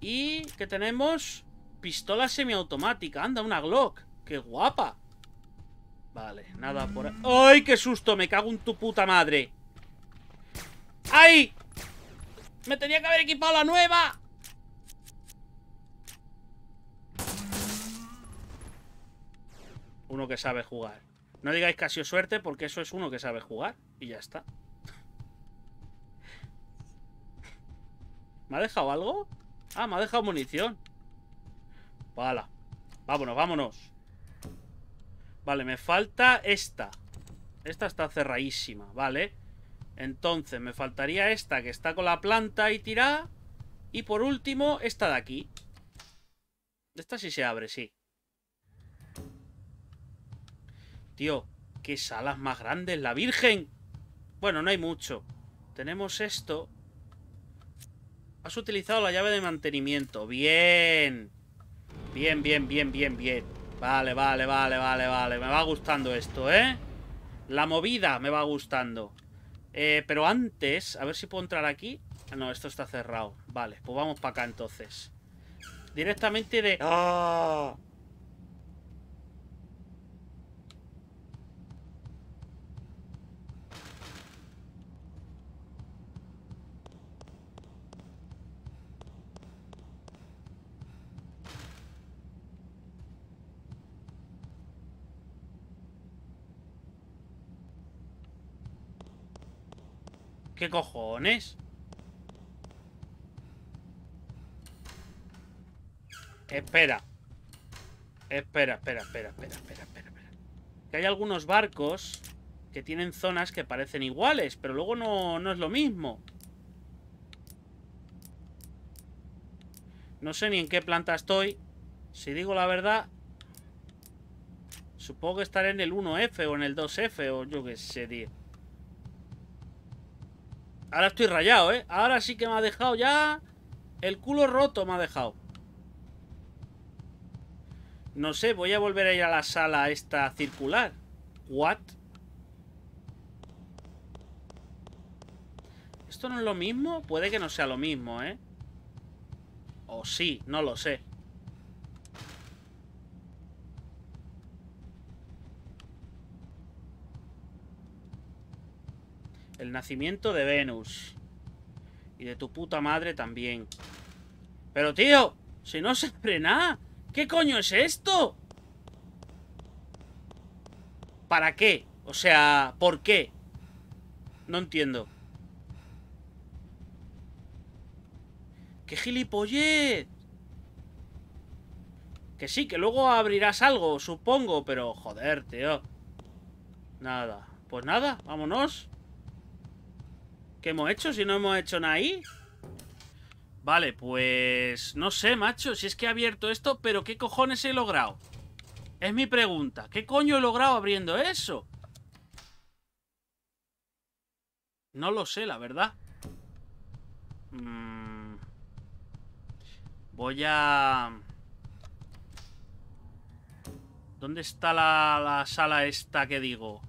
Y... ¿qué tenemos? Pistola semiautomática. Anda, una Glock. ¡Qué guapa! Vale, nada por. ¡Ay, qué susto! Me cago en tu puta madre. ¡Ay! ¡Me tenía que haber equipado la nueva! Uno que sabe jugar. No digáis que ha sido suerte porque eso es uno que sabe jugar. Y ya está. ¿Me ha dejado algo? Ah, me ha dejado munición. Vale. Vámonos, vámonos. Vale, me falta esta. Esta está cerradísima, ¿vale? Entonces, me faltaría esta que está con la planta y tirada. Y por último, esta de aquí. Esta sí se abre, sí. Tío, qué salas más grandes, la Virgen. Bueno, no hay mucho. Tenemos esto. Has utilizado la llave de mantenimiento. Bien. Bien, bien, bien, bien, bien. Vale, vale, vale, vale, vale. Me va gustando esto, ¿eh? La movida me va gustando. Eh, pero antes, a ver si puedo entrar aquí. Ah, no, esto está cerrado. Vale, pues vamos para acá entonces. Directamente de... ¡Ah! ¿Qué cojones? Espera. Espera, espera, espera, espera, espera, espera, Que hay algunos barcos que tienen zonas que parecen iguales, pero luego no, no es lo mismo. No sé ni en qué planta estoy. Si digo la verdad, supongo que estaré en el 1F o en el 2F o yo qué sé, tío. Ahora estoy rayado, ¿eh? Ahora sí que me ha dejado ya... El culo roto me ha dejado. No sé, voy a volver a ir a la sala esta circular. ¿What? ¿Esto no es lo mismo? Puede que no sea lo mismo, ¿eh? O sí, no lo sé. El nacimiento de Venus. Y de tu puta madre también. Pero, tío, si no se frena. ¿Qué coño es esto? ¿Para qué? O sea, ¿por qué? No entiendo. ¡Qué gilipollez! Que sí, que luego abrirás algo, supongo, pero joder, tío. Nada. Pues nada, vámonos. ¿Qué hemos hecho? Si no hemos hecho nada ahí. Vale, pues... No sé, macho, si es que he abierto esto, pero ¿qué cojones he logrado? Es mi pregunta. ¿Qué coño he logrado abriendo eso? No lo sé, la verdad. Mm. Voy a... ¿Dónde está la, la sala esta que digo?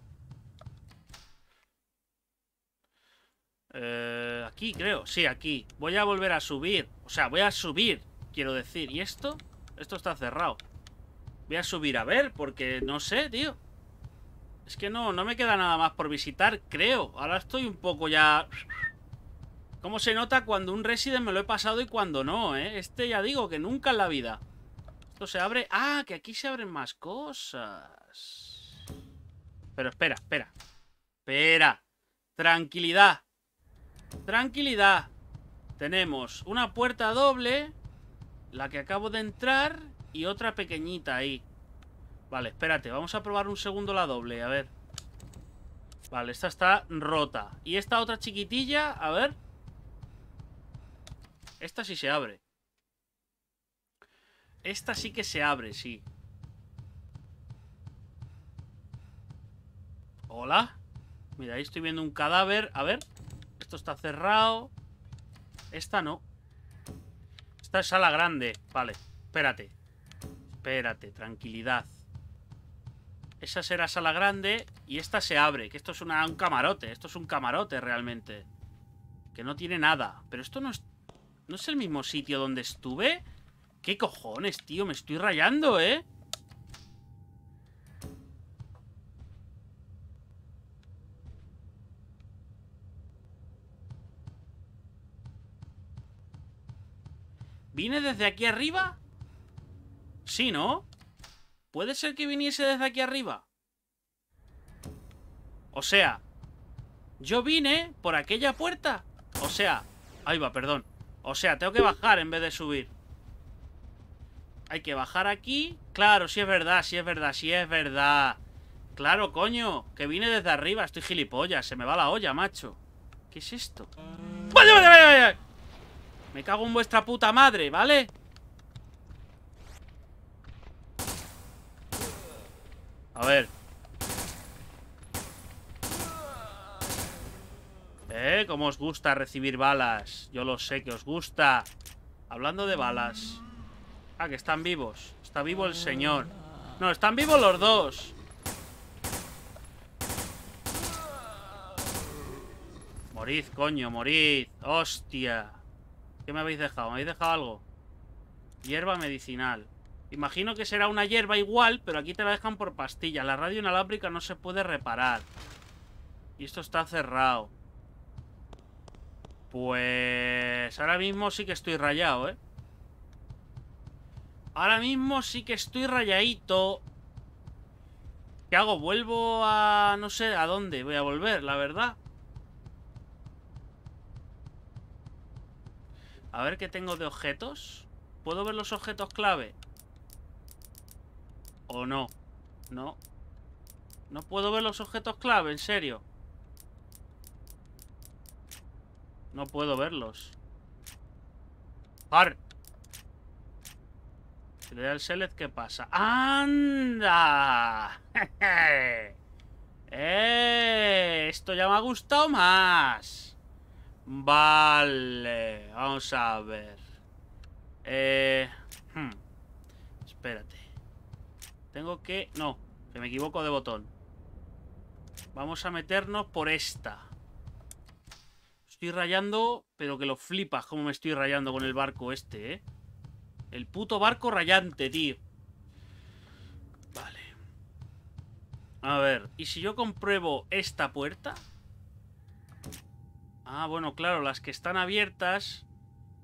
Eh, aquí creo, sí, aquí. Voy a volver a subir. O sea, voy a subir, quiero decir. ¿Y esto? Esto está cerrado. Voy a subir a ver, porque no sé, tío. Es que no, no me queda nada más por visitar, creo. Ahora estoy un poco ya... ¿Cómo se nota cuando un Resident me lo he pasado y cuando no, eh? Este ya digo que nunca en la vida. Esto se abre... Ah, que aquí se abren más cosas. Pero espera, espera. Espera. Tranquilidad Tranquilidad. Tenemos una puerta doble, la que acabo de entrar, y otra pequeñita ahí. Vale, espérate, vamos a probar un segundo la doble, a ver. Vale, esta está rota. Y esta otra chiquitilla, a ver. Esta sí se abre. Esta sí que se abre, sí. Hola. Mira, ahí estoy viendo un cadáver. A ver está cerrado. Esta no. Esta es sala grande. Vale, espérate. Espérate, tranquilidad. Esa será sala grande y esta se abre. Que esto es una, un camarote. Esto es un camarote realmente. Que no tiene nada. Pero esto no es... ¿No es el mismo sitio donde estuve? ¿Qué cojones, tío? Me estoy rayando, ¿eh? ¿Vine desde aquí arriba? Sí, ¿no? ¿Puede ser que viniese desde aquí arriba? O sea, yo vine por aquella puerta. O sea, ahí va, perdón. O sea, tengo que bajar en vez de subir. Hay que bajar aquí. Claro, sí es verdad, sí es verdad, sí es verdad. Claro, coño. Que vine desde arriba. Estoy gilipollas. Se me va la olla, macho. ¿Qué es esto? ¡Vaya, vaya, vaya, vaya! Me cago en vuestra puta madre, ¿vale? A ver. ¿Eh? ¿Cómo os gusta recibir balas? Yo lo sé que os gusta. Hablando de balas. Ah, que están vivos. Está vivo el señor. No, están vivos los dos. Morid, coño, morid. Hostia. ¿Qué me habéis dejado? ¿Me habéis dejado algo? Hierba medicinal. Imagino que será una hierba igual, pero aquí te la dejan por pastilla. La radio inalámbrica no se puede reparar. Y esto está cerrado. Pues... Ahora mismo sí que estoy rayado, ¿eh? Ahora mismo sí que estoy rayadito. ¿Qué hago? ¿Vuelvo a... no sé a dónde voy a volver, la verdad? A ver qué tengo de objetos. ¿Puedo ver los objetos clave? ¿O no? No. No puedo ver los objetos clave, en serio. No puedo verlos. ¡Par! Si le da el select, ¿qué pasa? ¡Anda! (laughs) ¡Eh! Esto ya me ha gustado más. Vale. Vamos a ver. Eh... Hmm. Espérate. Tengo que... No, que me equivoco de botón. Vamos a meternos por esta. Estoy rayando, pero que lo flipas como me estoy rayando con el barco este, ¿eh? El puto barco rayante, tío. Vale. A ver, ¿y si yo compruebo esta puerta? Ah, bueno, claro, las que están abiertas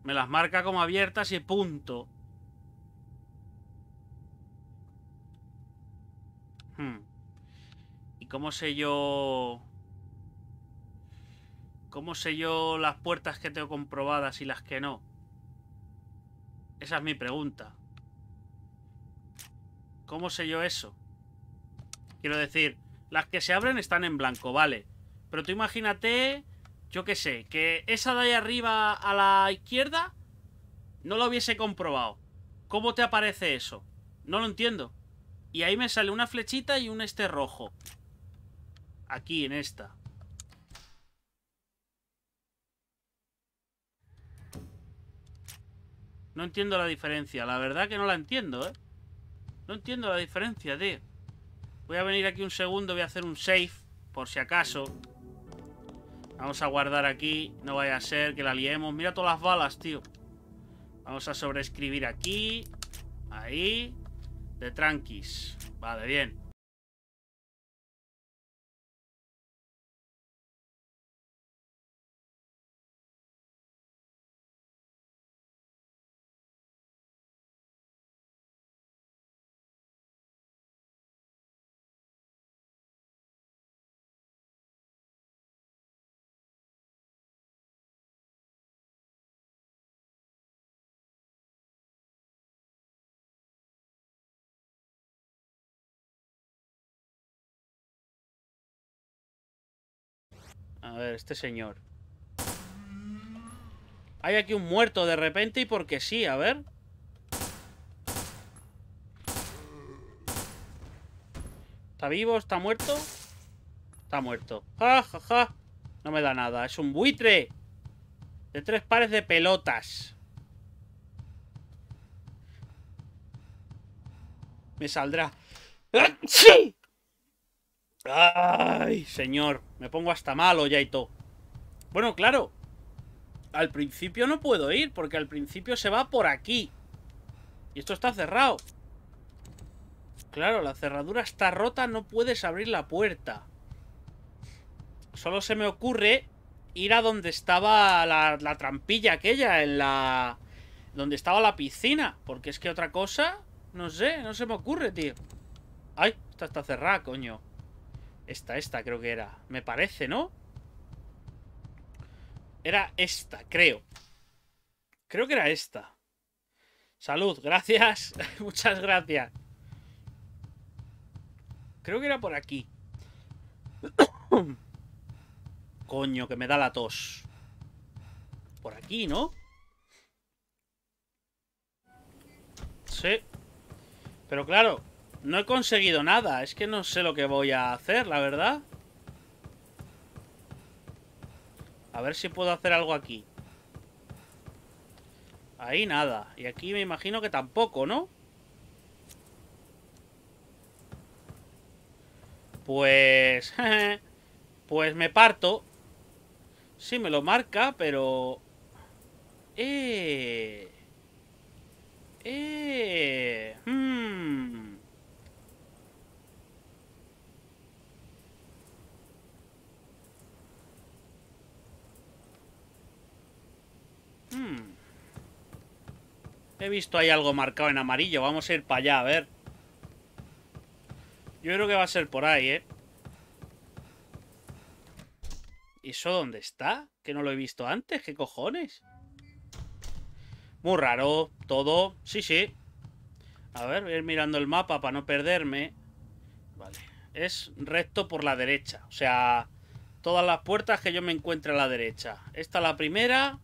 me las marca como abiertas y punto. Hmm. ¿Y cómo sé yo... ¿Cómo sé yo las puertas que tengo comprobadas y las que no? Esa es mi pregunta. ¿Cómo sé yo eso? Quiero decir, las que se abren están en blanco, vale. Pero tú imagínate, yo qué sé, que esa de ahí arriba a la izquierda no lo hubiese comprobado. ¿Cómo te aparece eso? No lo entiendo. Y ahí me sale una flechita y un este rojo. Aquí, en esta. No entiendo la diferencia. La verdad que no la entiendo, ¿eh? No entiendo la diferencia, tío. Voy a venir aquí un segundo, voy a hacer un save, por si acaso. Vamos a guardar aquí. No vaya a ser que la liemos. Mira todas las balas, tío. Vamos a sobreescribir aquí. Ahí. De tranquis. Vale, bien. A ver, este señor. Hay aquí un muerto de repente y porque sí, a ver. ¿Está vivo? ¿Está muerto? Está muerto. Ja, ja, ja. No me da nada. Es un buitre. De tres pares de pelotas. Me saldrá. ¡Sí! Ay, señor. Me pongo hasta malo ya y todo. Bueno, claro. Al principio no puedo ir, porque al principio se va por aquí. Y esto está cerrado. Claro, la cerradura está rota, no puedes abrir la puerta. Solo se me ocurre ir a donde estaba la, la trampilla aquella, en la... Donde estaba la piscina. Porque es que otra cosa... No sé, no se me ocurre, tío. Ay, esta está cerrada, coño. Esta, esta creo que era. Me parece, ¿no? Era esta, creo. Creo que era esta. Salud, gracias. (laughs) Muchas gracias. Creo que era por aquí. (coughs) Coño, que me da la tos. Por aquí, ¿no? Sí. Pero claro, no he conseguido nada. Es que no sé lo que voy a hacer, la verdad. A ver si puedo hacer algo aquí. Ahí nada. Y aquí me imagino que tampoco, ¿no? Pues... (laughs) pues me parto. Sí, me lo marca, pero... Eh... Eh... Hmm... Hmm. He visto ahí algo marcado en amarillo. Vamos a ir para allá, a ver. Yo creo que va a ser por ahí, ¿eh? ¿Y eso dónde está? Que no lo he visto antes, ¿qué cojones? Muy raro, todo. Sí, sí. A ver, voy a ir mirando el mapa para no perderme. Vale. Es recto por la derecha. O sea, todas las puertas que yo me encuentre a la derecha. Esta la primera.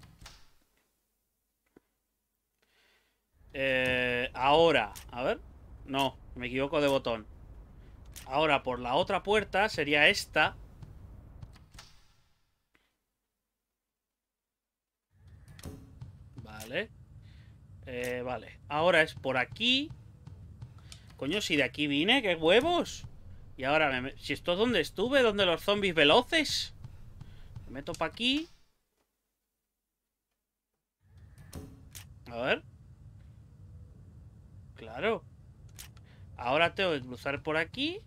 Eh, ahora. A ver. No, me equivoco de botón. Ahora, por la otra puerta sería esta. Vale. Eh, vale. Ahora es por aquí. Coño, si de aquí vine, qué huevos. Y ahora, me... si esto es donde estuve, donde los zombies veloces. Me meto para aquí. A ver. Claro. Ahora tengo que cruzar por aquí.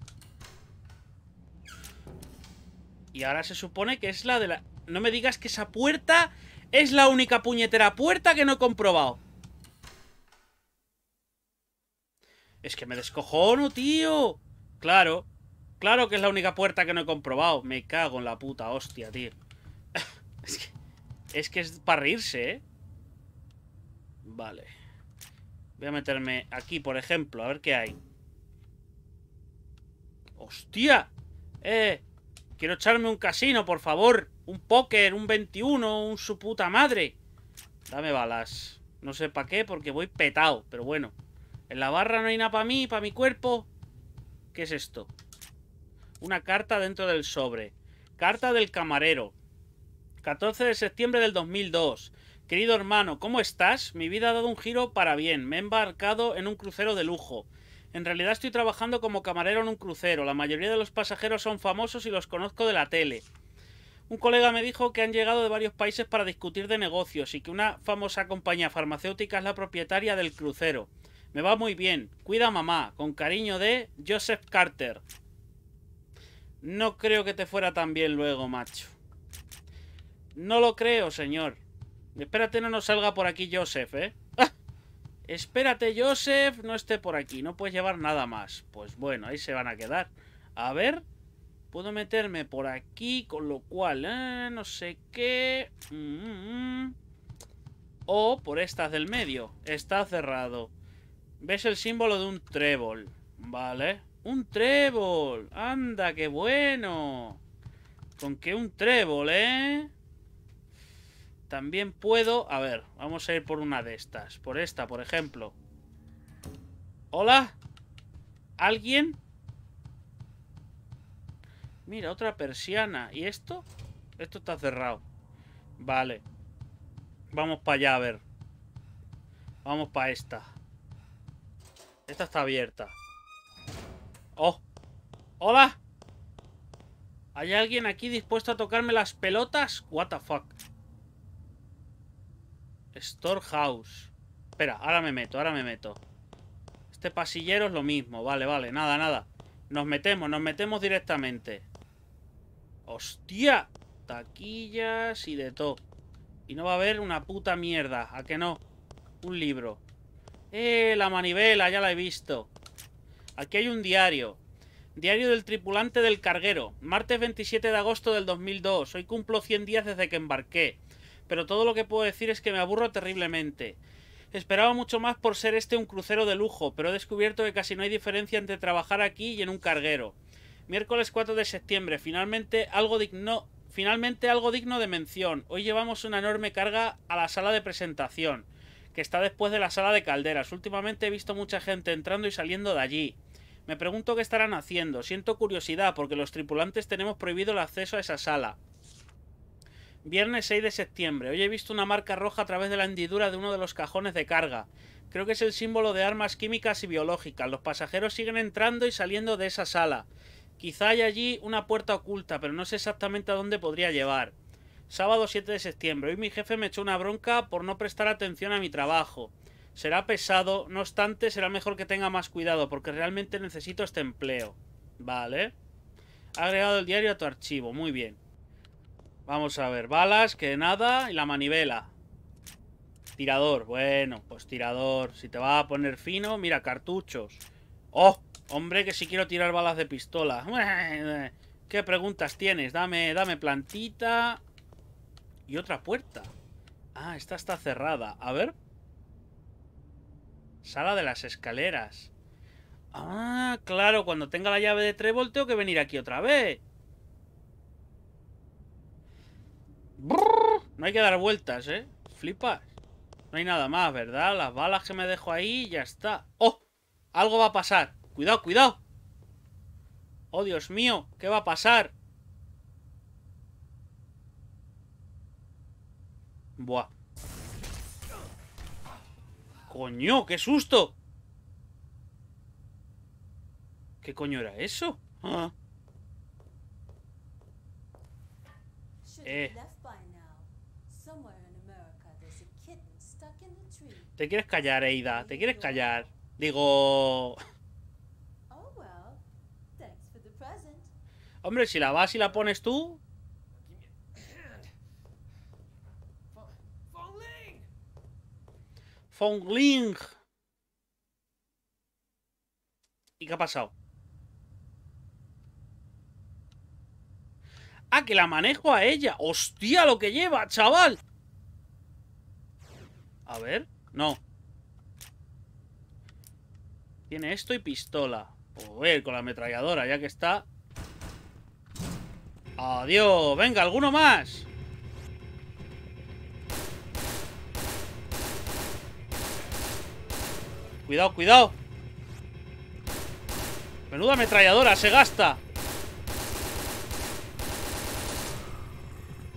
Y ahora se supone que es la de la... No me digas que esa puerta es la única puñetera puerta que no he comprobado. Es que me descojono, tío. Claro. Claro que es la única puerta que no he comprobado. Me cago en la puta hostia, tío. (laughs) es que... Es para reírse, ¿eh? Vale. Voy a meterme aquí, por ejemplo, a ver qué hay. ¡Hostia! ¡Eh! Quiero echarme un casino, por favor. Un póker, un 21, un su puta madre. Dame balas. No sé para qué, porque voy petado. Pero bueno. En la barra no hay nada para mí, para mi cuerpo. ¿Qué es esto? Una carta dentro del sobre. Carta del camarero. 14 de septiembre del 2002. Querido hermano, ¿cómo estás? Mi vida ha dado un giro para bien. Me he embarcado en un crucero de lujo. En realidad estoy trabajando como camarero en un crucero. La mayoría de los pasajeros son famosos y los conozco de la tele. Un colega me dijo que han llegado de varios países para discutir de negocios y que una famosa compañía farmacéutica es la propietaria del crucero. Me va muy bien. Cuida mamá. Con cariño de Joseph Carter. No creo que te fuera tan bien luego, macho. No lo creo, señor. Espérate no nos salga por aquí Joseph, ¿eh? Espérate, Joseph, no esté por aquí. No puedes llevar nada más. Pues bueno, ahí se van a quedar. A ver. Puedo meterme por aquí, con lo cual, eh, no sé qué. Mm, o por estas del medio. Está cerrado. ¿Ves el símbolo de un trébol? Vale. ¡Un trébol! ¡Anda, qué bueno! ¿Con qué un trébol, eh? También puedo... A ver, vamos a ir por una de estas. Por esta, por ejemplo. ¿Hola? ¿Alguien? Mira, otra persiana. ¿Y esto? Esto está cerrado. Vale. Vamos para allá, a ver. Vamos para esta. Esta está abierta. ¡Oh! ¡Hola! ¿Hay alguien aquí dispuesto a tocarme las pelotas? What the fuck. Storehouse. Espera, ahora me meto, ahora me meto. Este pasillero es lo mismo. Vale, vale, nada, nada. Nos metemos, nos metemos directamente. ¡Hostia! Taquillas y de todo. Y no va a haber una puta mierda. ¿A que no? Un libro. ¡Eh! La manivela, ya la he visto. Aquí hay un diario. Diario del tripulante del carguero. Martes 27 de agosto del 2002. Hoy cumplo 100 días desde que embarqué pero todo lo que puedo decir es que me aburro terriblemente. Esperaba mucho más por ser este un crucero de lujo, pero he descubierto que casi no hay diferencia entre trabajar aquí y en un carguero. Miércoles 4 de septiembre. Finalmente algo digno. Finalmente algo digno de mención. Hoy llevamos una enorme carga a la sala de presentación, que está después de la sala de calderas. Últimamente he visto mucha gente entrando y saliendo de allí. Me pregunto qué estarán haciendo. Siento curiosidad porque los tripulantes tenemos prohibido el acceso a esa sala. Viernes 6 de septiembre. Hoy he visto una marca roja a través de la hendidura de uno de los cajones de carga. Creo que es el símbolo de armas químicas y biológicas. Los pasajeros siguen entrando y saliendo de esa sala. Quizá haya allí una puerta oculta, pero no sé exactamente a dónde podría llevar. Sábado 7 de septiembre. Hoy mi jefe me echó una bronca por no prestar atención a mi trabajo. Será pesado, no obstante, será mejor que tenga más cuidado, porque realmente necesito este empleo. Vale. Ha agregado el diario a tu archivo. Muy bien. Vamos a ver, balas, que nada, y la manivela. Tirador, bueno, pues tirador. Si te va a poner fino, mira, cartuchos. ¡Oh! Hombre, que si quiero tirar balas de pistola. (laughs) ¿Qué preguntas tienes? Dame, dame plantita. Y otra puerta. Ah, esta está cerrada. A ver. Sala de las escaleras. Ah, claro, cuando tenga la llave de trébol tengo que venir aquí otra vez. No hay que dar vueltas, ¿eh? Flipas. No hay nada más, ¿verdad? Las balas que me dejo ahí ya está. ¡Oh! Algo va a pasar. Cuidado, cuidado. Oh, Dios mío. ¿Qué va a pasar? Buah. Coño, qué susto. ¿Qué coño era eso? Ah. Eh. ¿Te quieres callar, Eida? ¿Te quieres callar? Digo... Hombre, si la vas y la pones tú... Fongling. ¿Y qué ha pasado? Ah, que la manejo a ella. ¡Hostia lo que lleva, chaval! A ver. No. Tiene esto y pistola. Pues con la ametralladora, ya que está. ¡Adiós! ¡Venga, alguno más! Cuidado, cuidado. Menuda ametralladora, se gasta.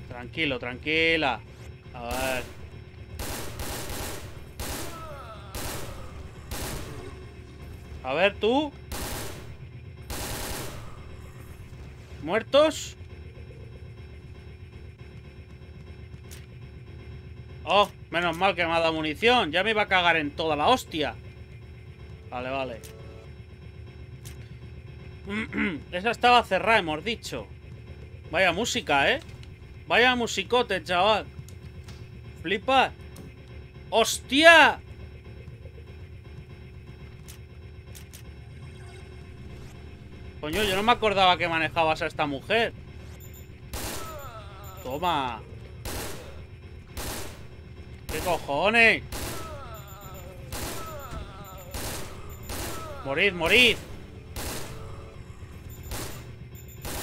Tranquilo, tranquila. A ver. A ver, tú. ¿Muertos? Oh, menos mal que me ha dado munición. Ya me iba a cagar en toda la hostia. Vale, vale. (clears throat) Esa estaba cerrada, hemos dicho. Vaya música, ¿eh? Vaya musicote, chaval. Flipa. ¡Hostia! Coño, yo no me acordaba que manejabas a esta mujer. Toma. ¿Qué cojones? Morid, morid.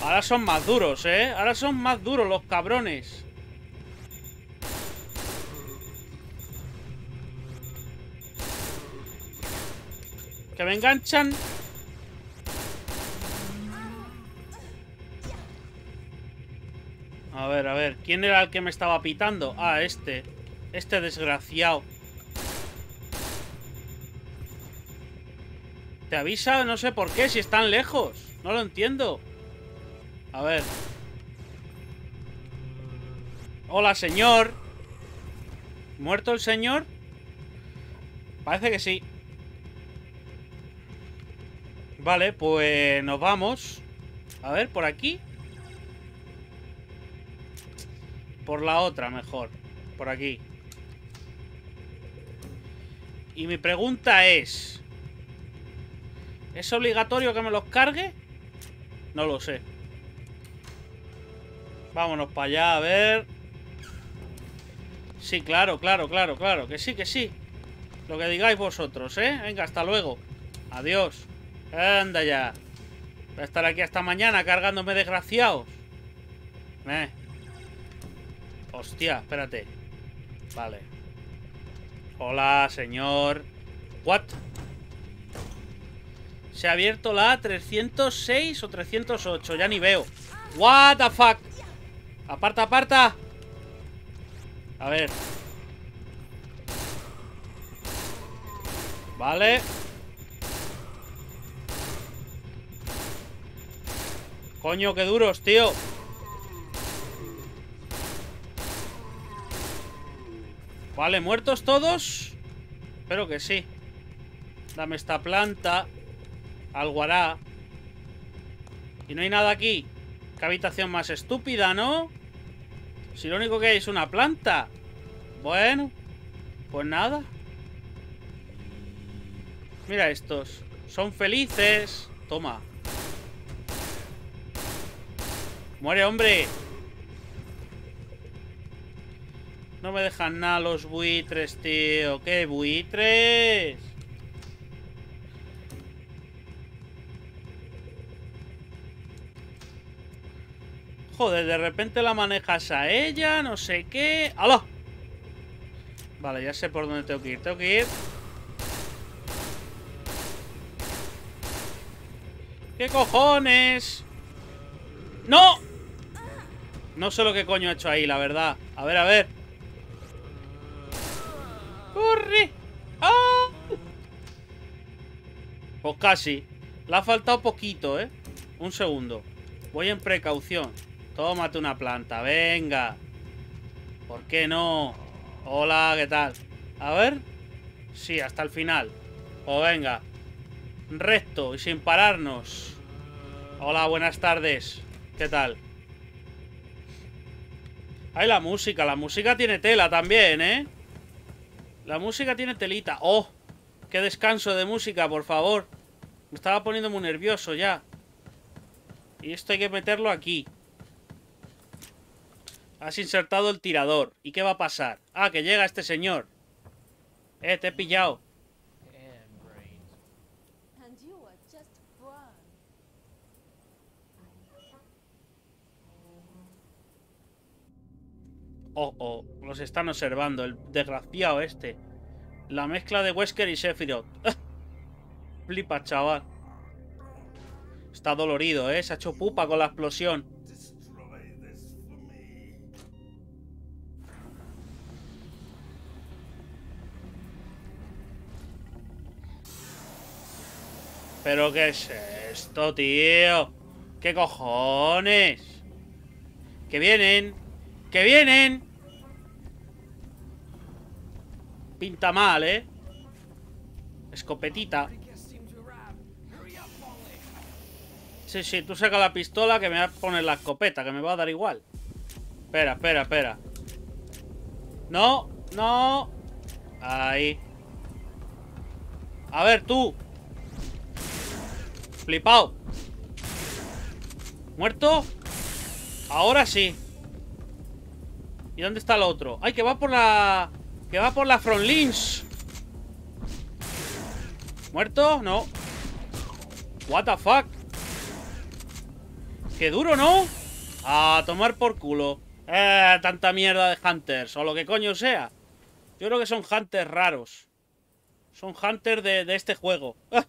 Ahora son más duros, ¿eh? Ahora son más duros los cabrones. Que me enganchan A ver, a ver. ¿Quién era el que me estaba pitando? Ah, este. Este desgraciado. ¿Te avisa? No sé por qué, si están lejos. No lo entiendo. A ver. Hola, señor. ¿Muerto el señor? Parece que sí. Vale, pues nos vamos. A ver, por aquí. Por la otra, mejor. Por aquí. Y mi pregunta es... ¿Es obligatorio que me los cargue? No lo sé. Vámonos para allá, a ver... Sí, claro, claro, claro, claro. Que sí, que sí. Lo que digáis vosotros, ¿eh? Venga, hasta luego. Adiós. Anda ya. Voy a estar aquí hasta mañana cargándome desgraciados. Eh. Hostia, espérate. Vale. Hola, señor. What? Se ha abierto la 306 o 308. Ya ni veo. What the fuck. Aparta, aparta. A ver. Vale. Coño, qué duros, tío. Vale, ¿muertos todos? Espero que sí. Dame esta planta. Algo hará. Y no hay nada aquí. Qué habitación más estúpida, ¿no? Si lo único que hay es una planta. Bueno. Pues nada. Mira estos. Son felices. Toma. Muere, hombre. No me dejan nada los buitres, tío. ¿Qué buitres? Joder, de repente la manejas a ella, no sé qué. ¡Hala! Vale, ya sé por dónde tengo que ir. Tengo que ir... ¿Qué cojones? ¡No! No sé lo que coño he hecho ahí, la verdad. A ver, a ver. ¡Corre! ¡Ah! Pues casi. Le ha faltado poquito, ¿eh? Un segundo. Voy en precaución. Tómate una planta, venga. ¿Por qué no? Hola, ¿qué tal? A ver. Sí, hasta el final. O pues venga. Recto y sin pararnos. Hola, buenas tardes. ¿Qué tal? Hay la música. La música tiene tela también, ¿eh? La música tiene telita. ¡Oh! ¡Qué descanso de música, por favor! Me estaba poniendo muy nervioso ya. Y esto hay que meterlo aquí. Has insertado el tirador. ¿Y qué va a pasar? Ah, que llega este señor. Eh, te he pillado. Oh, oh, los están observando, el desgraciado este. La mezcla de Wesker y Sephiroth. Flipa, chaval. Está dolorido, ¿eh? Se ha hecho pupa con la explosión. ¿Pero qué es esto, tío? ¿Qué cojones? ¡Que vienen! ¡Que vienen! Pinta mal, ¿eh? Escopetita. Sí, sí, tú saca la pistola que me va a poner la escopeta, que me va a dar igual. Espera, espera, espera. No, no. Ahí. A ver, tú. Flipado. ¿Muerto? Ahora sí. ¿Y dónde está el otro? ¡Ay, que va por la... Que va por la front lynch. ¿Muerto? No. What the fuck? Qué duro, ¿no? A tomar por culo. Eh, tanta mierda de hunters. O lo que coño sea. Yo creo que son hunters raros. Son hunters de, este juego. Ah,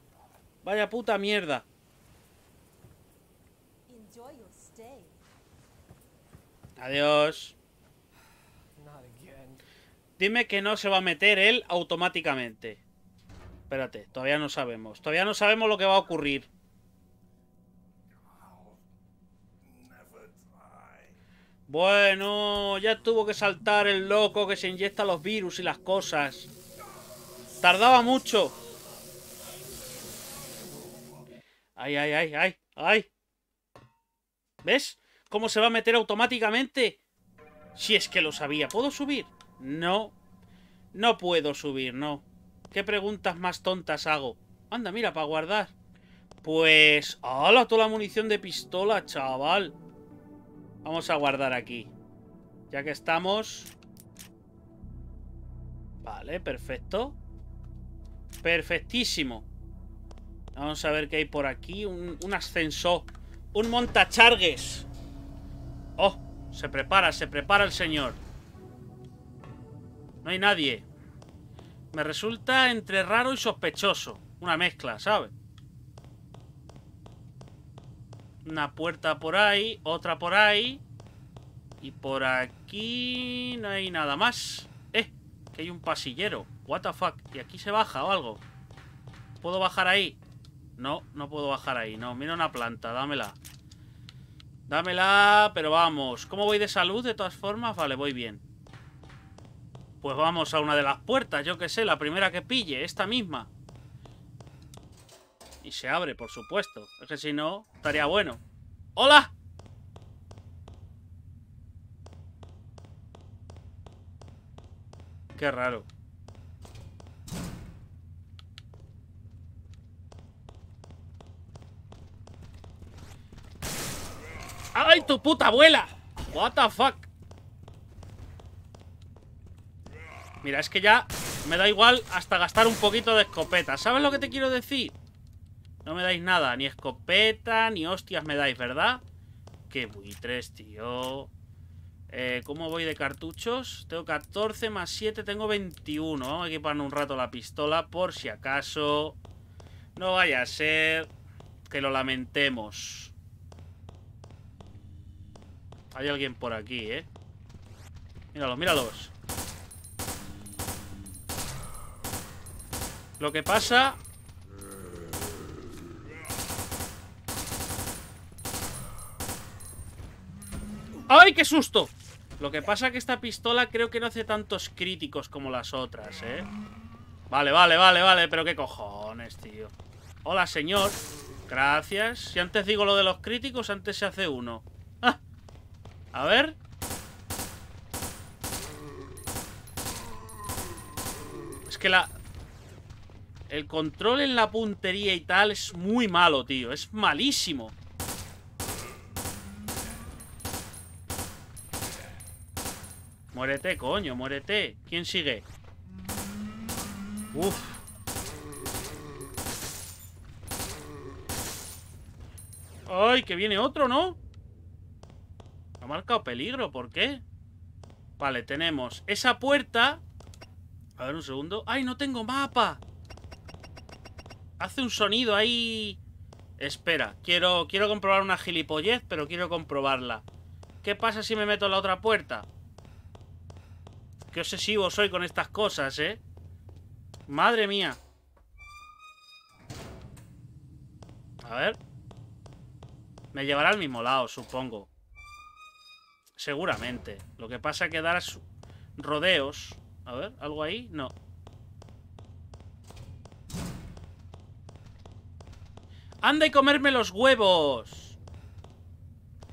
vaya puta mierda. Adiós. Dime que no se va a meter él automáticamente. Espérate, todavía no sabemos. Todavía no sabemos lo que va a ocurrir. Bueno, ya tuvo que saltar el loco que se inyecta los virus y las cosas. Tardaba mucho. Ay, ay, ay, ay, ay. ¿Ves? ¿Cómo se va a meter automáticamente? Si es que lo sabía. ¿Puedo subir? No. No puedo subir, no. ¿Qué preguntas más tontas hago? Anda, mira, para guardar. Pues... ¡Hala! Toda la munición de pistola, chaval. Vamos a guardar aquí. Ya que estamos... Vale, perfecto. Perfectísimo. Vamos a ver qué hay por aquí. Un, un ascensor. Un montachargues. Oh, se prepara, se prepara el señor. No hay nadie. Me resulta entre raro y sospechoso. Una mezcla, ¿sabes? Una puerta por ahí, otra por ahí. Y por aquí no hay nada más. Eh, que hay un pasillero. What the fuck. ¿Y aquí se baja o algo? ¿Puedo bajar ahí? No, no puedo bajar ahí. No, mira una planta, dámela. Dámela, pero vamos. ¿Cómo voy de salud de todas formas? Vale, voy bien. Pues vamos a una de las puertas, yo que sé, la primera que pille, esta misma. Y se abre, por supuesto. Es que si no, estaría bueno. ¡Hola! Qué raro. ¡Ay, tu puta abuela! What the fuck Mira, es que ya me da igual hasta gastar un poquito de escopeta ¿Sabes lo que te quiero decir? No me dais nada, ni escopeta, ni hostias me dais, ¿verdad? Qué buitres, tío eh, ¿Cómo voy de cartuchos? Tengo 14 más 7, tengo 21 Vamos a equiparnos un rato la pistola por si acaso No vaya a ser que lo lamentemos hay alguien por aquí, ¿eh? Míralos, míralos. Lo que pasa... ¡Ay, qué susto! Lo que pasa es que esta pistola creo que no hace tantos críticos como las otras, ¿eh? Vale, vale, vale, vale, pero qué cojones, tío. Hola, señor. Gracias. Si antes digo lo de los críticos, antes se hace uno. A ver. Es que la... El control en la puntería y tal es muy malo, tío. Es malísimo. Muérete, coño, muérete. ¿Quién sigue? Uf. ¡Ay, que viene otro, ¿no? marcado peligro, ¿por qué? Vale, tenemos esa puerta A ver, un segundo ¡Ay, no tengo mapa! Hace un sonido ahí... Espera, quiero, quiero comprobar una gilipollez, pero quiero comprobarla. ¿Qué pasa si me meto en la otra puerta? Qué obsesivo soy con estas cosas, ¿eh? Madre mía. A ver. Me llevará al mismo lado, supongo. Seguramente. Lo que pasa es que dar rodeos. A ver, ¿algo ahí? No. ¡Anda y comerme los huevos!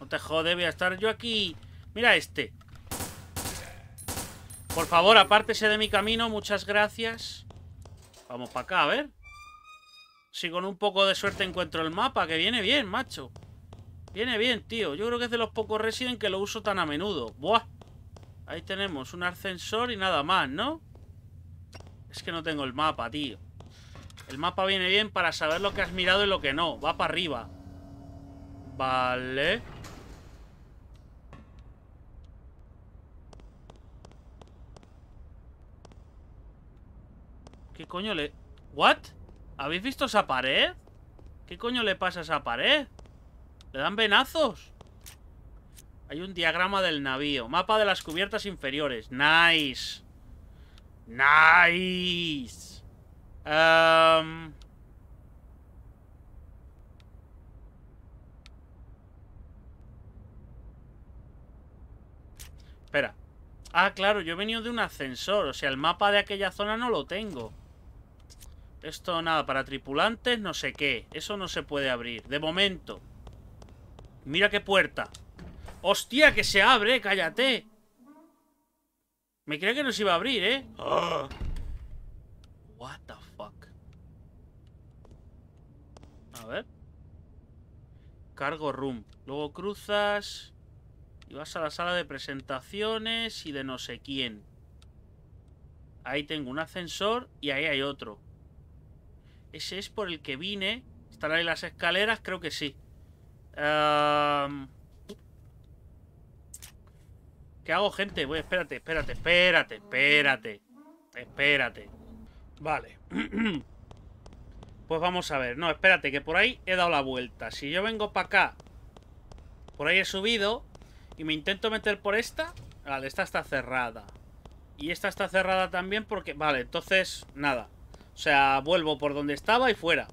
No te jode, voy a estar yo aquí. Mira este. Por favor, apártese de mi camino, muchas gracias. Vamos para acá, a ver. Si con un poco de suerte encuentro el mapa, que viene bien, macho. Viene bien, tío. Yo creo que es de los pocos Resident que lo uso tan a menudo. Buah. Ahí tenemos un ascensor y nada más, ¿no? Es que no tengo el mapa, tío. El mapa viene bien para saber lo que has mirado y lo que no. Va para arriba. Vale. ¿Qué coño le...? ¿What? ¿Habéis visto esa pared? ¿Qué coño le pasa a esa pared? ¿Le dan venazos? Hay un diagrama del navío. Mapa de las cubiertas inferiores. Nice. Nice. Espera. Ah, claro, yo he venido de un ascensor. O sea, el mapa de aquella zona no lo tengo. Esto nada, para tripulantes no sé qué. Eso no se puede abrir. De momento. Mira qué puerta. ¡Hostia, que se abre! ¡Cállate! Me creía que no se iba a abrir, ¿eh? What the fuck. A ver. Cargo room. Luego cruzas... Y vas a la sala de presentaciones y de no sé quién. Ahí tengo un ascensor y ahí hay otro. Ese es por el que vine. ¿Están ahí las escaleras? Creo que sí. ¿Qué hago, gente? Voy, espérate, espérate, espérate, espérate. Espérate. Vale. (clears throat) pues vamos a ver. No, espérate, que por ahí he dado la vuelta. Si yo vengo para acá, por ahí he subido y me intento meter por esta... Vale, esta está cerrada. Y esta está cerrada también porque... Vale, entonces, nada. O sea, vuelvo por donde estaba y fuera.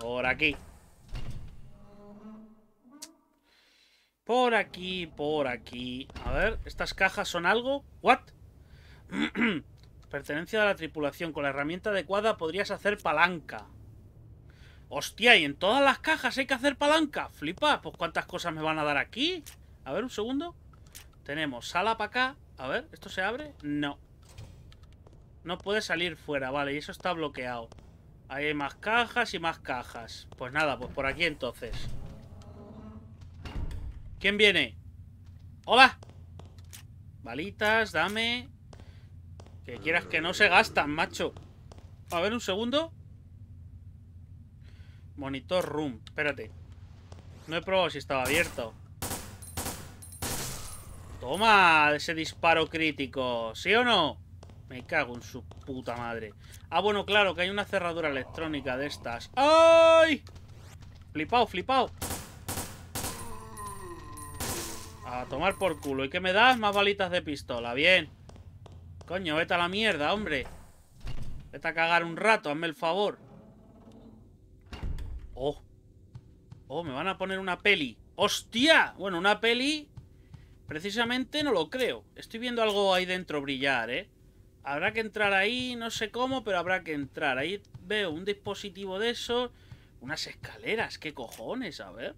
Por aquí. Por aquí, por aquí. A ver, ¿estas cajas son algo? ¿What? (clears throat) Pertenencia a la tripulación. Con la herramienta adecuada podrías hacer palanca. Hostia, ¿y en todas las cajas hay que hacer palanca? Flipa, pues ¿cuántas cosas me van a dar aquí? A ver, un segundo. Tenemos sala para acá. A ver, ¿esto se abre? No. No puede salir fuera, vale, y eso está bloqueado. Ahí hay más cajas y más cajas. Pues nada, pues por aquí entonces. ¿Quién viene? ¡Hola! Balitas, dame. Que quieras que no se gastan, macho. A ver, un segundo. Monitor room. Espérate. No he probado si estaba abierto. Toma ese disparo crítico. ¿Sí o no? Me cago en su puta madre. Ah, bueno, claro, que hay una cerradura electrónica de estas. ¡Ay! Flipao, flipao. A tomar por culo. ¿Y qué me das? Más balitas de pistola. Bien. Coño, vete a la mierda, hombre. Vete a cagar un rato, hazme el favor. Oh. Oh, me van a poner una peli. ¡Hostia! Bueno, una peli... Precisamente no lo creo. Estoy viendo algo ahí dentro brillar, ¿eh? Habrá que entrar ahí, no sé cómo, pero habrá que entrar. Ahí veo un dispositivo de esos. Unas escaleras, ¿qué cojones? A ver.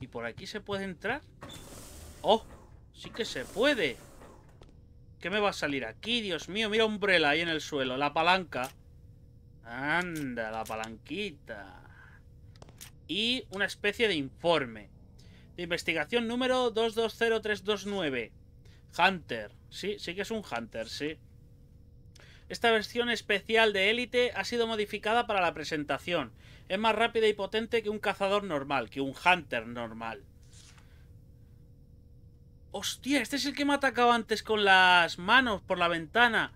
¿Y por aquí se puede entrar? ¡Oh! Sí que se puede. ¿Qué me va a salir aquí? Dios mío, mira Umbrella ahí en el suelo. La palanca. Anda, la palanquita. Y una especie de informe. De investigación número 220329. Hunter. Sí, sí que es un Hunter, sí. Esta versión especial de élite ha sido modificada para la presentación. Es más rápida y potente que un cazador normal, que un Hunter normal. Hostia, este es el que me ha atacado antes con las manos por la ventana.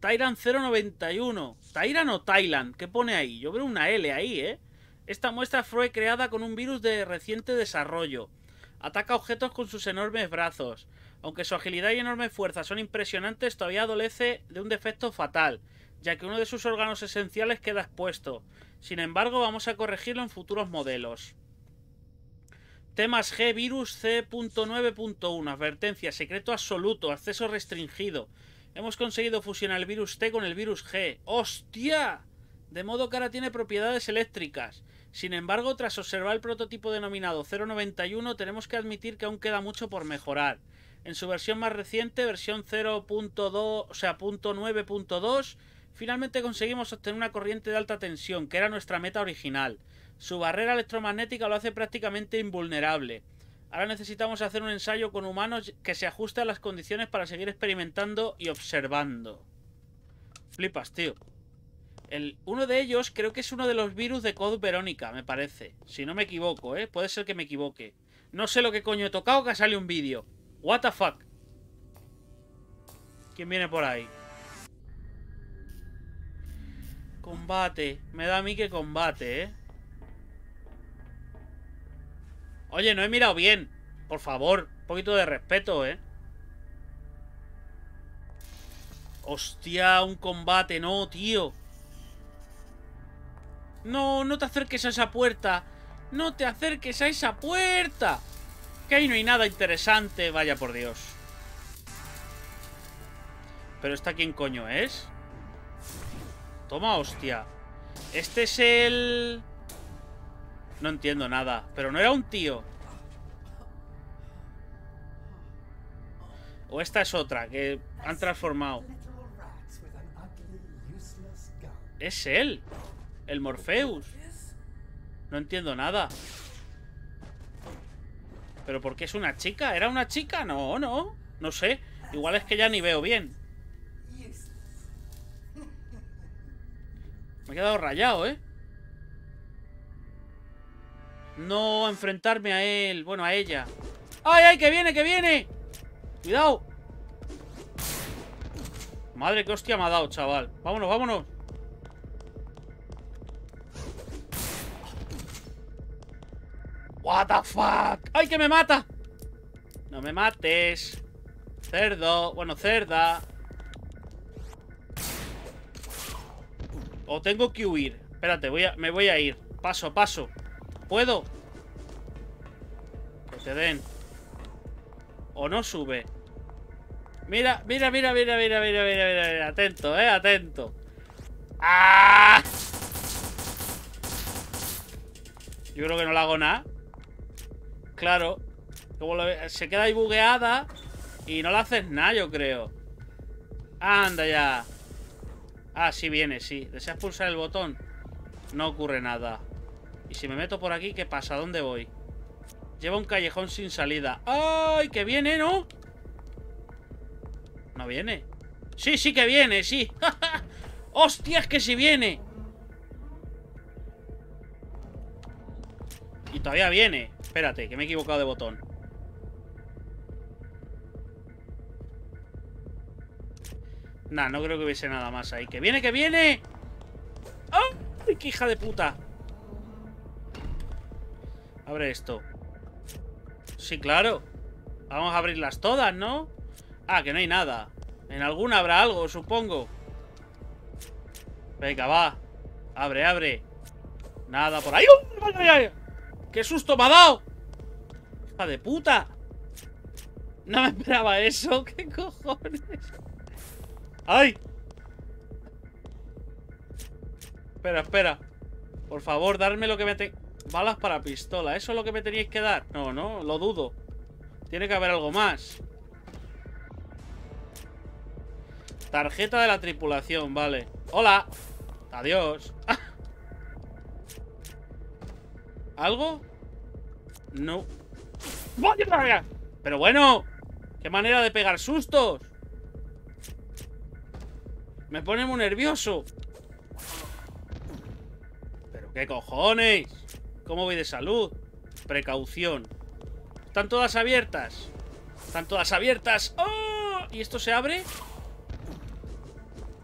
Tyran 091. ¿Tyran o Thailand? ¿Qué pone ahí? Yo veo una L ahí, ¿eh? Esta muestra fue creada con un virus de reciente desarrollo. Ataca objetos con sus enormes brazos. Aunque su agilidad y enorme fuerza son impresionantes, todavía adolece de un defecto fatal, ya que uno de sus órganos esenciales queda expuesto. Sin embargo, vamos a corregirlo en futuros modelos. Temas G, virus C.9.1, advertencia, secreto absoluto, acceso restringido. Hemos conseguido fusionar el virus T con el virus G. ¡Hostia! De modo que ahora tiene propiedades eléctricas. Sin embargo, tras observar el prototipo denominado 091, tenemos que admitir que aún queda mucho por mejorar. En su versión más reciente, versión 0.2, o sea, .9.2, finalmente conseguimos obtener una corriente de alta tensión, que era nuestra meta original. Su barrera electromagnética lo hace prácticamente invulnerable. Ahora necesitamos hacer un ensayo con humanos que se ajuste a las condiciones para seguir experimentando y observando. Flipas, tío. El, uno de ellos creo que es uno de los virus de Code Verónica, me parece. Si no me equivoco, ¿eh? Puede ser que me equivoque. No sé lo que coño he tocado que sale un vídeo. What the fuck. ¿Quién viene por ahí? Combate. Me da a mí que combate, ¿eh? Oye, no he mirado bien. Por favor, un poquito de respeto, ¿eh? Hostia, un combate, no, tío. No, no te acerques a esa puerta. No te acerques a esa puerta. Que ahí no hay nada interesante, vaya por Dios. Pero esta quién coño es? Toma, hostia. Este es el... No entiendo nada. Pero no era un tío. O esta es otra, que han transformado. Es él. El Morpheus. No entiendo nada. ¿Pero por qué es una chica? ¿Era una chica? No, no. No sé. Igual es que ya ni veo bien. Me he quedado rayado, ¿eh? No enfrentarme a él. Bueno, a ella. ¡Ay, ay! ¡Que viene, que viene! ¡Cuidado! Madre que hostia me ha dado, chaval. Vámonos, vámonos. What the fuck? ¡Ay, que me mata! No me mates. Cerdo. Bueno, cerda. O tengo que huir. Espérate, voy a, me voy a ir. Paso, paso. ¿Puedo? Que te den. O no sube. Mira, mira, mira, mira, mira, mira, mira, mira, mira. Atento, eh, atento. ¡Ah! Yo creo que no le hago nada. Claro. Se queda ahí bugueada y no le haces nada, yo creo. Anda ya. Ah, sí viene, sí. ¿Deseas pulsar el botón? No ocurre nada. Y si me meto por aquí, ¿qué pasa? ¿Dónde voy? Lleva un callejón sin salida. ¡Ay! Que viene, ¿no? No viene. Sí, sí que viene, sí. (laughs) ¡Hostias, que sí viene! Y todavía viene. Espérate, que me he equivocado de botón. Nah, no creo que hubiese nada más ahí. ¡Que viene, que viene! ¡Ay, qué hija de puta! Abre esto. Sí, claro. Vamos a abrirlas todas, ¿no? Ah, que no hay nada. En alguna habrá algo, supongo. Venga, va. Abre, abre. Nada por ahí. ¡Qué susto me ha dado! ¡Hija de puta! No me esperaba eso. (laughs) ¿Qué cojones? ¡Ay! Espera, espera. Por favor, darme lo que me te... Balas para pistola. ¿Eso es lo que me teníais que dar? No, no, lo dudo. Tiene que haber algo más. Tarjeta de la tripulación, vale. ¡Hola! Adiós. (laughs) ¿Algo? No. Pero bueno, qué manera de pegar sustos. Me pone muy nervioso. ¿Pero qué cojones? ¿Cómo voy de salud? Precaución. ¿Están todas abiertas? ¿Están todas abiertas? ¡Oh! ¿Y esto se abre?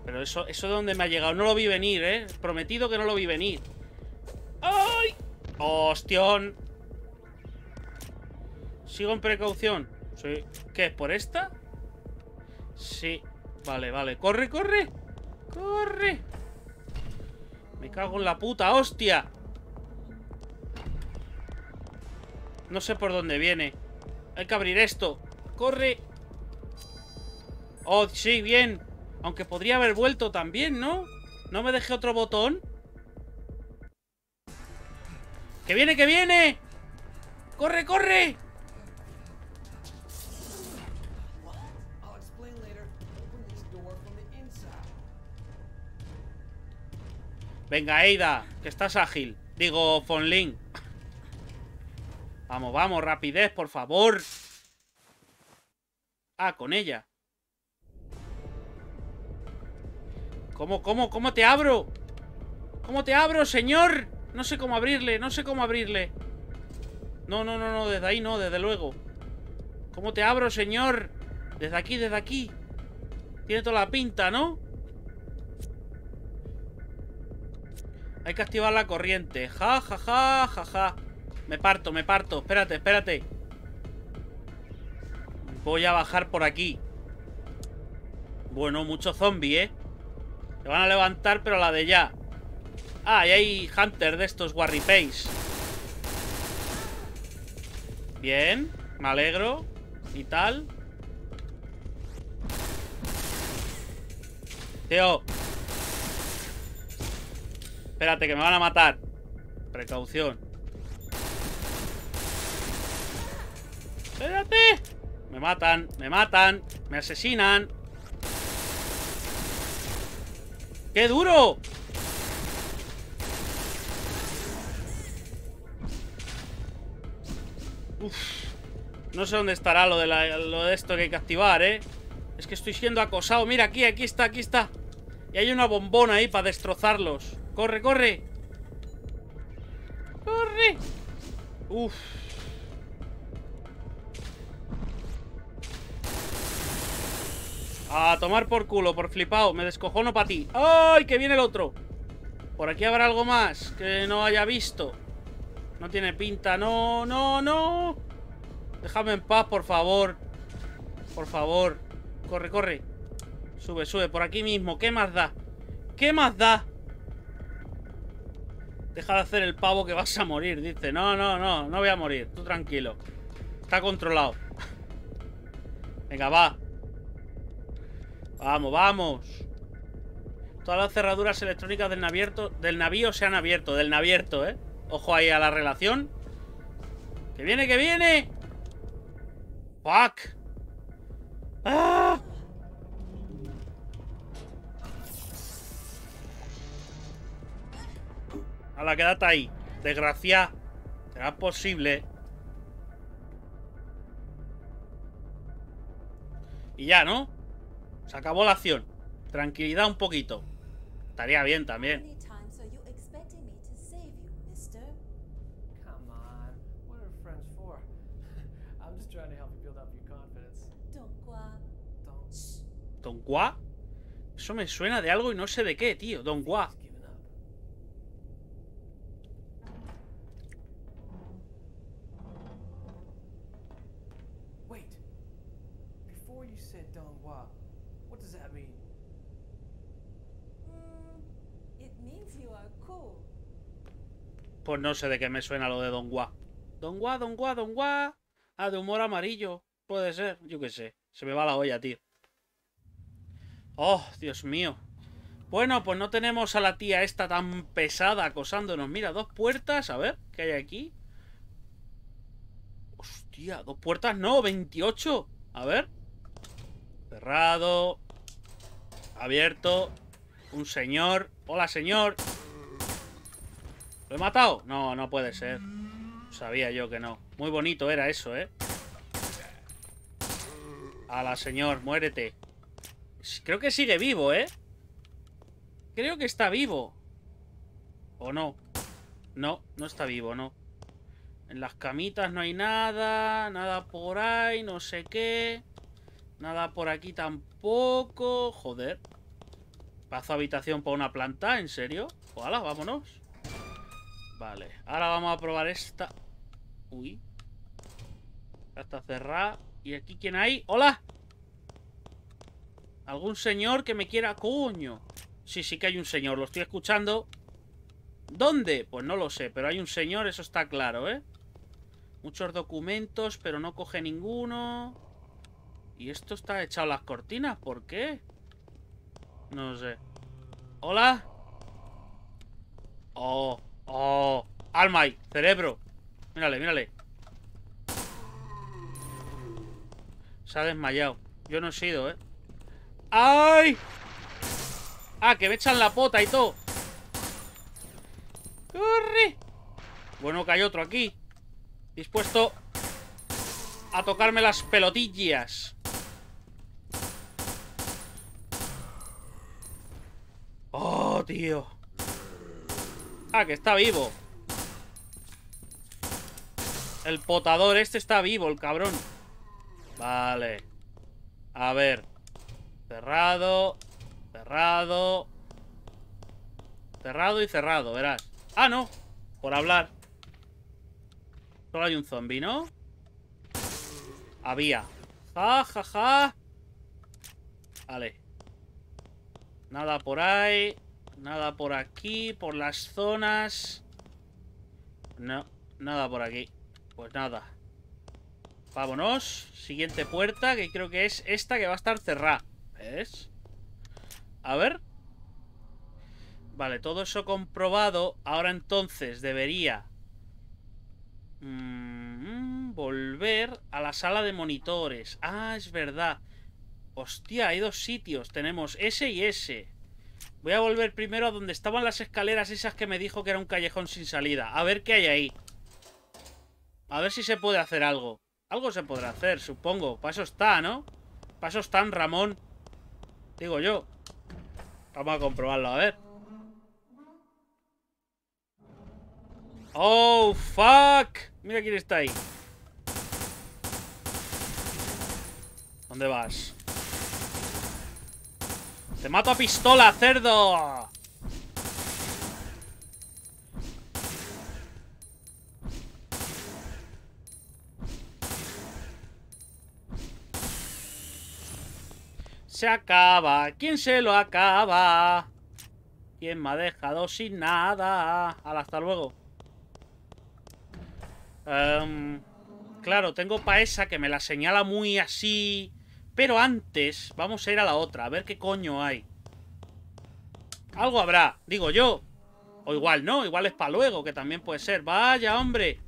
Pero eso, eso de dónde me ha llegado. No lo vi venir, ¿eh? Prometido que no lo vi venir. ¡Ay! ¡Hostión! Sigo en precaución. Sí. ¿Qué? ¿Por esta? Sí. Vale, vale. ¡Corre, corre! ¡Corre! Me cago en la puta, hostia. No sé por dónde viene. Hay que abrir esto. ¡Corre! Oh, sí, bien. Aunque podría haber vuelto también, ¿no? ¿No me dejé otro botón? ¡Que viene, que viene! ¡Corre, corre! Venga, Eida, que estás ágil. Digo, Fonlin. Vamos, vamos, rapidez, por favor. Ah, con ella. ¿Cómo, cómo, cómo te abro? ¿Cómo te abro, señor? No sé cómo abrirle, no sé cómo abrirle. No, no, no, no, desde ahí no, desde luego. ¿Cómo te abro, señor? Desde aquí, desde aquí. Tiene toda la pinta, ¿no? Hay que activar la corriente. Ja, ja, ja, ja, ja. Me parto, me parto. Espérate, espérate. Voy a bajar por aquí. Bueno, mucho zombie, ¿eh? Se van a levantar, pero a la de ya. Ah, y hay Hunter de estos Warripays. Bien, me alegro. Y tal. Tío, Espérate, que me van a matar. Precaución. Espérate. Me matan, me matan, me asesinan. ¡Qué duro! Uf. No sé dónde estará lo de, lo de esto que hay que activar, ¿eh? Es que estoy siendo acosado. Mira, aquí, aquí está, aquí está. Y hay una bombona ahí para destrozarlos. ¡Corre, corre! ¡Corre! ¡Uf! A tomar por culo, por flipado. Me descojono para ti. ¡Ay, que viene el otro! Por aquí habrá algo más que no haya visto. No tiene pinta. ¡No, no, no! Déjame en paz, por favor. Por favor. Corre, corre. Sube, sube. Por aquí mismo. ¿Qué más da? ¿Qué más da? Deja de hacer el pavo que vas a morir, dice. No, no, no. No voy a morir. Tú tranquilo. Está controlado. Venga, va. Vamos, vamos. Todas las cerraduras electrónicas del, navierto, navío se han abierto. Del navierto, ¿eh? Ojo ahí a la relación. ¡Que viene, que viene! ¡Fuck! ¡Ah! A la quédate ahí. Desgracia. Será posible. Y ya, ¿no? Se acabó la acción. Tranquilidad un poquito. Estaría bien también. (laughs) ¿Don Gua? Eso me suena de algo y no sé de qué, tío. Don Gua. Pues no sé de qué me suena lo de Don Gua. Don Gua, Don Gua, Don Gua. Ah, de humor amarillo. Puede ser, yo qué sé. Se me va la olla, tío. Oh, Dios mío. Bueno, pues no tenemos a la tía esta tan pesada acosándonos. Mira, dos puertas. A ver, ¿qué hay aquí? Hostia, dos puertas no, 28. A ver. Cerrado. Abierto. Un señor. Hola, señor. ¿Lo he matado? No, no puede ser. Sabía yo que no. Muy bonito era eso, ¿eh? A la señor, muérete. Creo que sigue vivo, ¿eh? Creo que está vivo. ¿O no? No, no está vivo, no. En las camitas no hay nada. Nada por ahí, no sé qué. Nada por aquí tampoco. Joder. Paso habitación para una planta, ¿en serio? Hola, vámonos. Vale, ahora vamos a probar esta. Uy. Ya está cerrada. ¿Y aquí quién hay? ¡Hola! ¿Algún señor que me quiera? ¡Coño! Sí, sí que hay un señor, lo estoy escuchando. ¿Dónde? Pues no lo sé, pero hay un señor, eso está claro, ¿eh? Muchos documentos, pero no coge ninguno. ¿Y esto está echado a las cortinas? ¿Por qué? No sé. ¿Hola? Oh, Oh, Almay, cerebro. Mírale, mírale. Se ha desmayado. Yo no he sido, ¿eh? ¡Ay! Ah, que me echan la pota y todo. ¡Corre! Bueno, que hay otro aquí. Dispuesto a tocarme las pelotillas. Oh, tío. Ah, que está vivo. El potador este está vivo, el cabrón. Vale. A ver. Cerrado. Cerrado. Cerrado y cerrado, verás. Ah, no. Por hablar. Solo hay un zombie, ¿no? Había. Ja, ja, ja. Vale. Nada por ahí. Nada por aquí, por las zonas. No, nada por aquí. Pues nada. Vámonos. Siguiente puerta, que creo que es esta que va a estar cerrada. ¿Ves? A ver. Vale, todo eso comprobado. Ahora entonces debería... Mm, volver a la sala de monitores. Ah, es verdad. Hostia, hay dos sitios. Tenemos ese y ese. Voy a volver primero a donde estaban las escaleras esas que me dijo que era un callejón sin salida. A ver qué hay ahí. A ver si se puede hacer algo. Algo se podrá hacer, supongo. Para eso está, ¿no? Para eso están, Ramón. Digo yo. Vamos a comprobarlo, a ver. ¡Oh, fuck! Mira quién está ahí. ¿Dónde vas? ¡Te mato a pistola, cerdo! Se acaba. ¿Quién se lo acaba? ¿Quién me ha dejado sin nada? hasta luego. Em, claro, tengo pa' esa que me la señala muy así. Pero antes vamos a ir a la otra, a ver qué coño hay. Algo habrá, digo yo. O igual no, igual es para luego, que también puede ser. Vaya, hombre.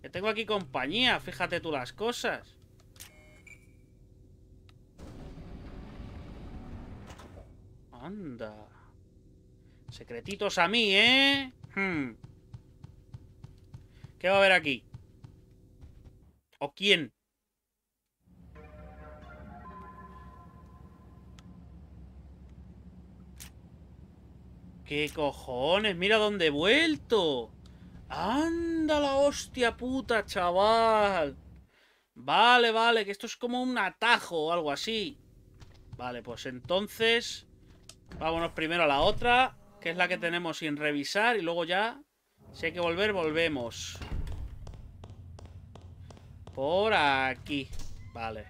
Que tengo aquí compañía, fíjate tú las cosas. Anda. Secretitos a mí, ¿eh? Hmm. ¿Qué va a haber aquí? ¿O quién? ¿Qué cojones? Mira dónde he vuelto. ¡Anda la hostia puta, chaval! Vale, vale, que esto es como un atajo o algo así. Vale, pues entonces... Vámonos primero a la otra, que es la que tenemos sin revisar. Y luego ya, si hay que volver, volvemos. Por aquí. Vale.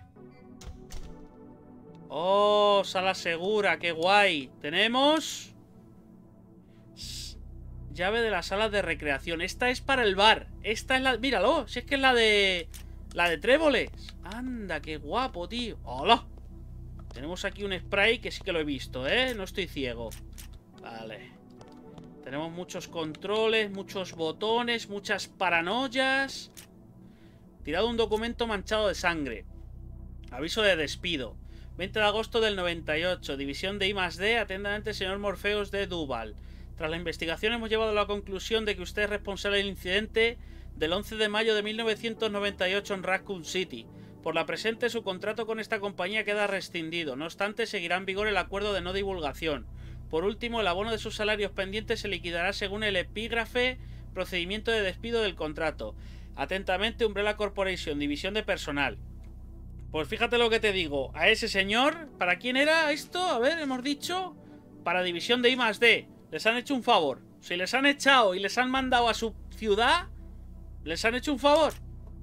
Oh, sala segura, qué guay. Tenemos... Llave de la sala de recreación. Esta es para el bar. Esta es la... Míralo, si es que es la de... La de tréboles. Anda, qué guapo, tío. ¡Hola! Tenemos aquí un spray que sí que lo he visto, ¿eh? No estoy ciego. Vale. Tenemos muchos controles, muchos botones, muchas paranoias. Tirado un documento manchado de sangre. Aviso de despido. 20 de agosto del 98. División de I D. Atentamente, señor Morfeos de Duval. Tras la investigación hemos llegado a la conclusión de que usted es responsable del incidente del 11 de mayo de 1998 en Raccoon City. Por la presente, su contrato con esta compañía queda rescindido. No obstante, seguirá en vigor el acuerdo de no divulgación. Por último, el abono de sus salarios pendientes se liquidará según el epígrafe procedimiento de despido del contrato. Atentamente, Umbrella Corporation, división de personal. Pues fíjate lo que te digo. A ese señor, ¿para quién era esto? A ver, hemos dicho. Para división de I D. Les han hecho un favor. Si les han echado y les han mandado a su ciudad, les han hecho un favor.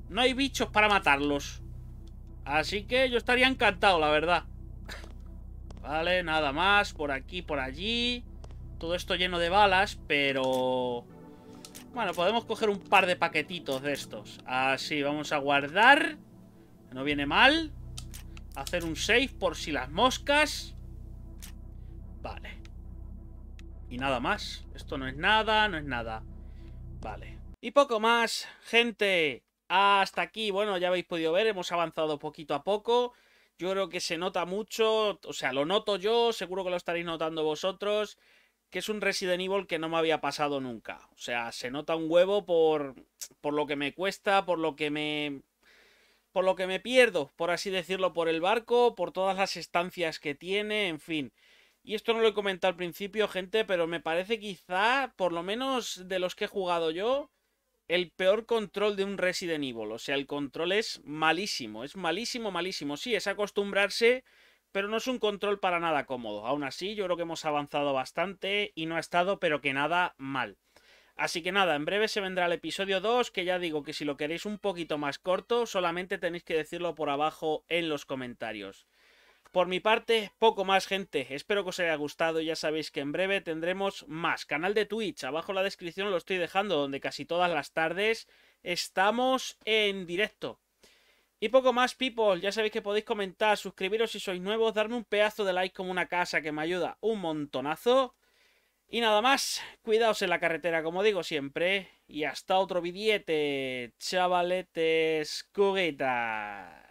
No hay bichos para matarlos. Así que yo estaría encantado, la verdad. Vale, nada más. Por aquí, por allí. Todo esto lleno de balas, pero... Bueno, podemos coger un par de paquetitos de estos. Así, vamos a guardar. No viene mal. Hacer un save por si las moscas. Vale. Y nada más. Esto no es nada, no es nada. Vale. Y poco más, gente. Hasta aquí, bueno, ya habéis podido ver, hemos avanzado poquito a poco. Yo creo que se nota mucho, o sea, lo noto yo, seguro que lo estaréis notando vosotros, que es un Resident Evil que no me había pasado nunca. O sea, se nota un huevo por, por lo que me cuesta, por lo que me... Por lo que me pierdo, por así decirlo, por el barco, por todas las estancias que tiene, en fin. Y esto no lo he comentado al principio, gente, pero me parece quizá, por lo menos de los que he jugado yo, el peor control de un Resident Evil. O sea, el control es malísimo, es malísimo, malísimo. Sí, es acostumbrarse, pero no es un control para nada cómodo. Aún así, yo creo que hemos avanzado bastante y no ha estado, pero que nada mal. Así que nada, en breve se vendrá el episodio 2, que ya digo que si lo queréis un poquito más corto, solamente tenéis que decirlo por abajo en los comentarios. Por mi parte, poco más gente. Espero que os haya gustado. Ya sabéis que en breve tendremos más. Canal de Twitch. Abajo en la descripción lo estoy dejando, donde casi todas las tardes estamos en directo. Y poco más, people. Ya sabéis que podéis comentar, suscribiros si sois nuevos, darme un pedazo de like como una casa que me ayuda un montonazo. Y nada más, cuidaos en la carretera, como digo siempre. Y hasta otro billete, chavaletes, cuguetas.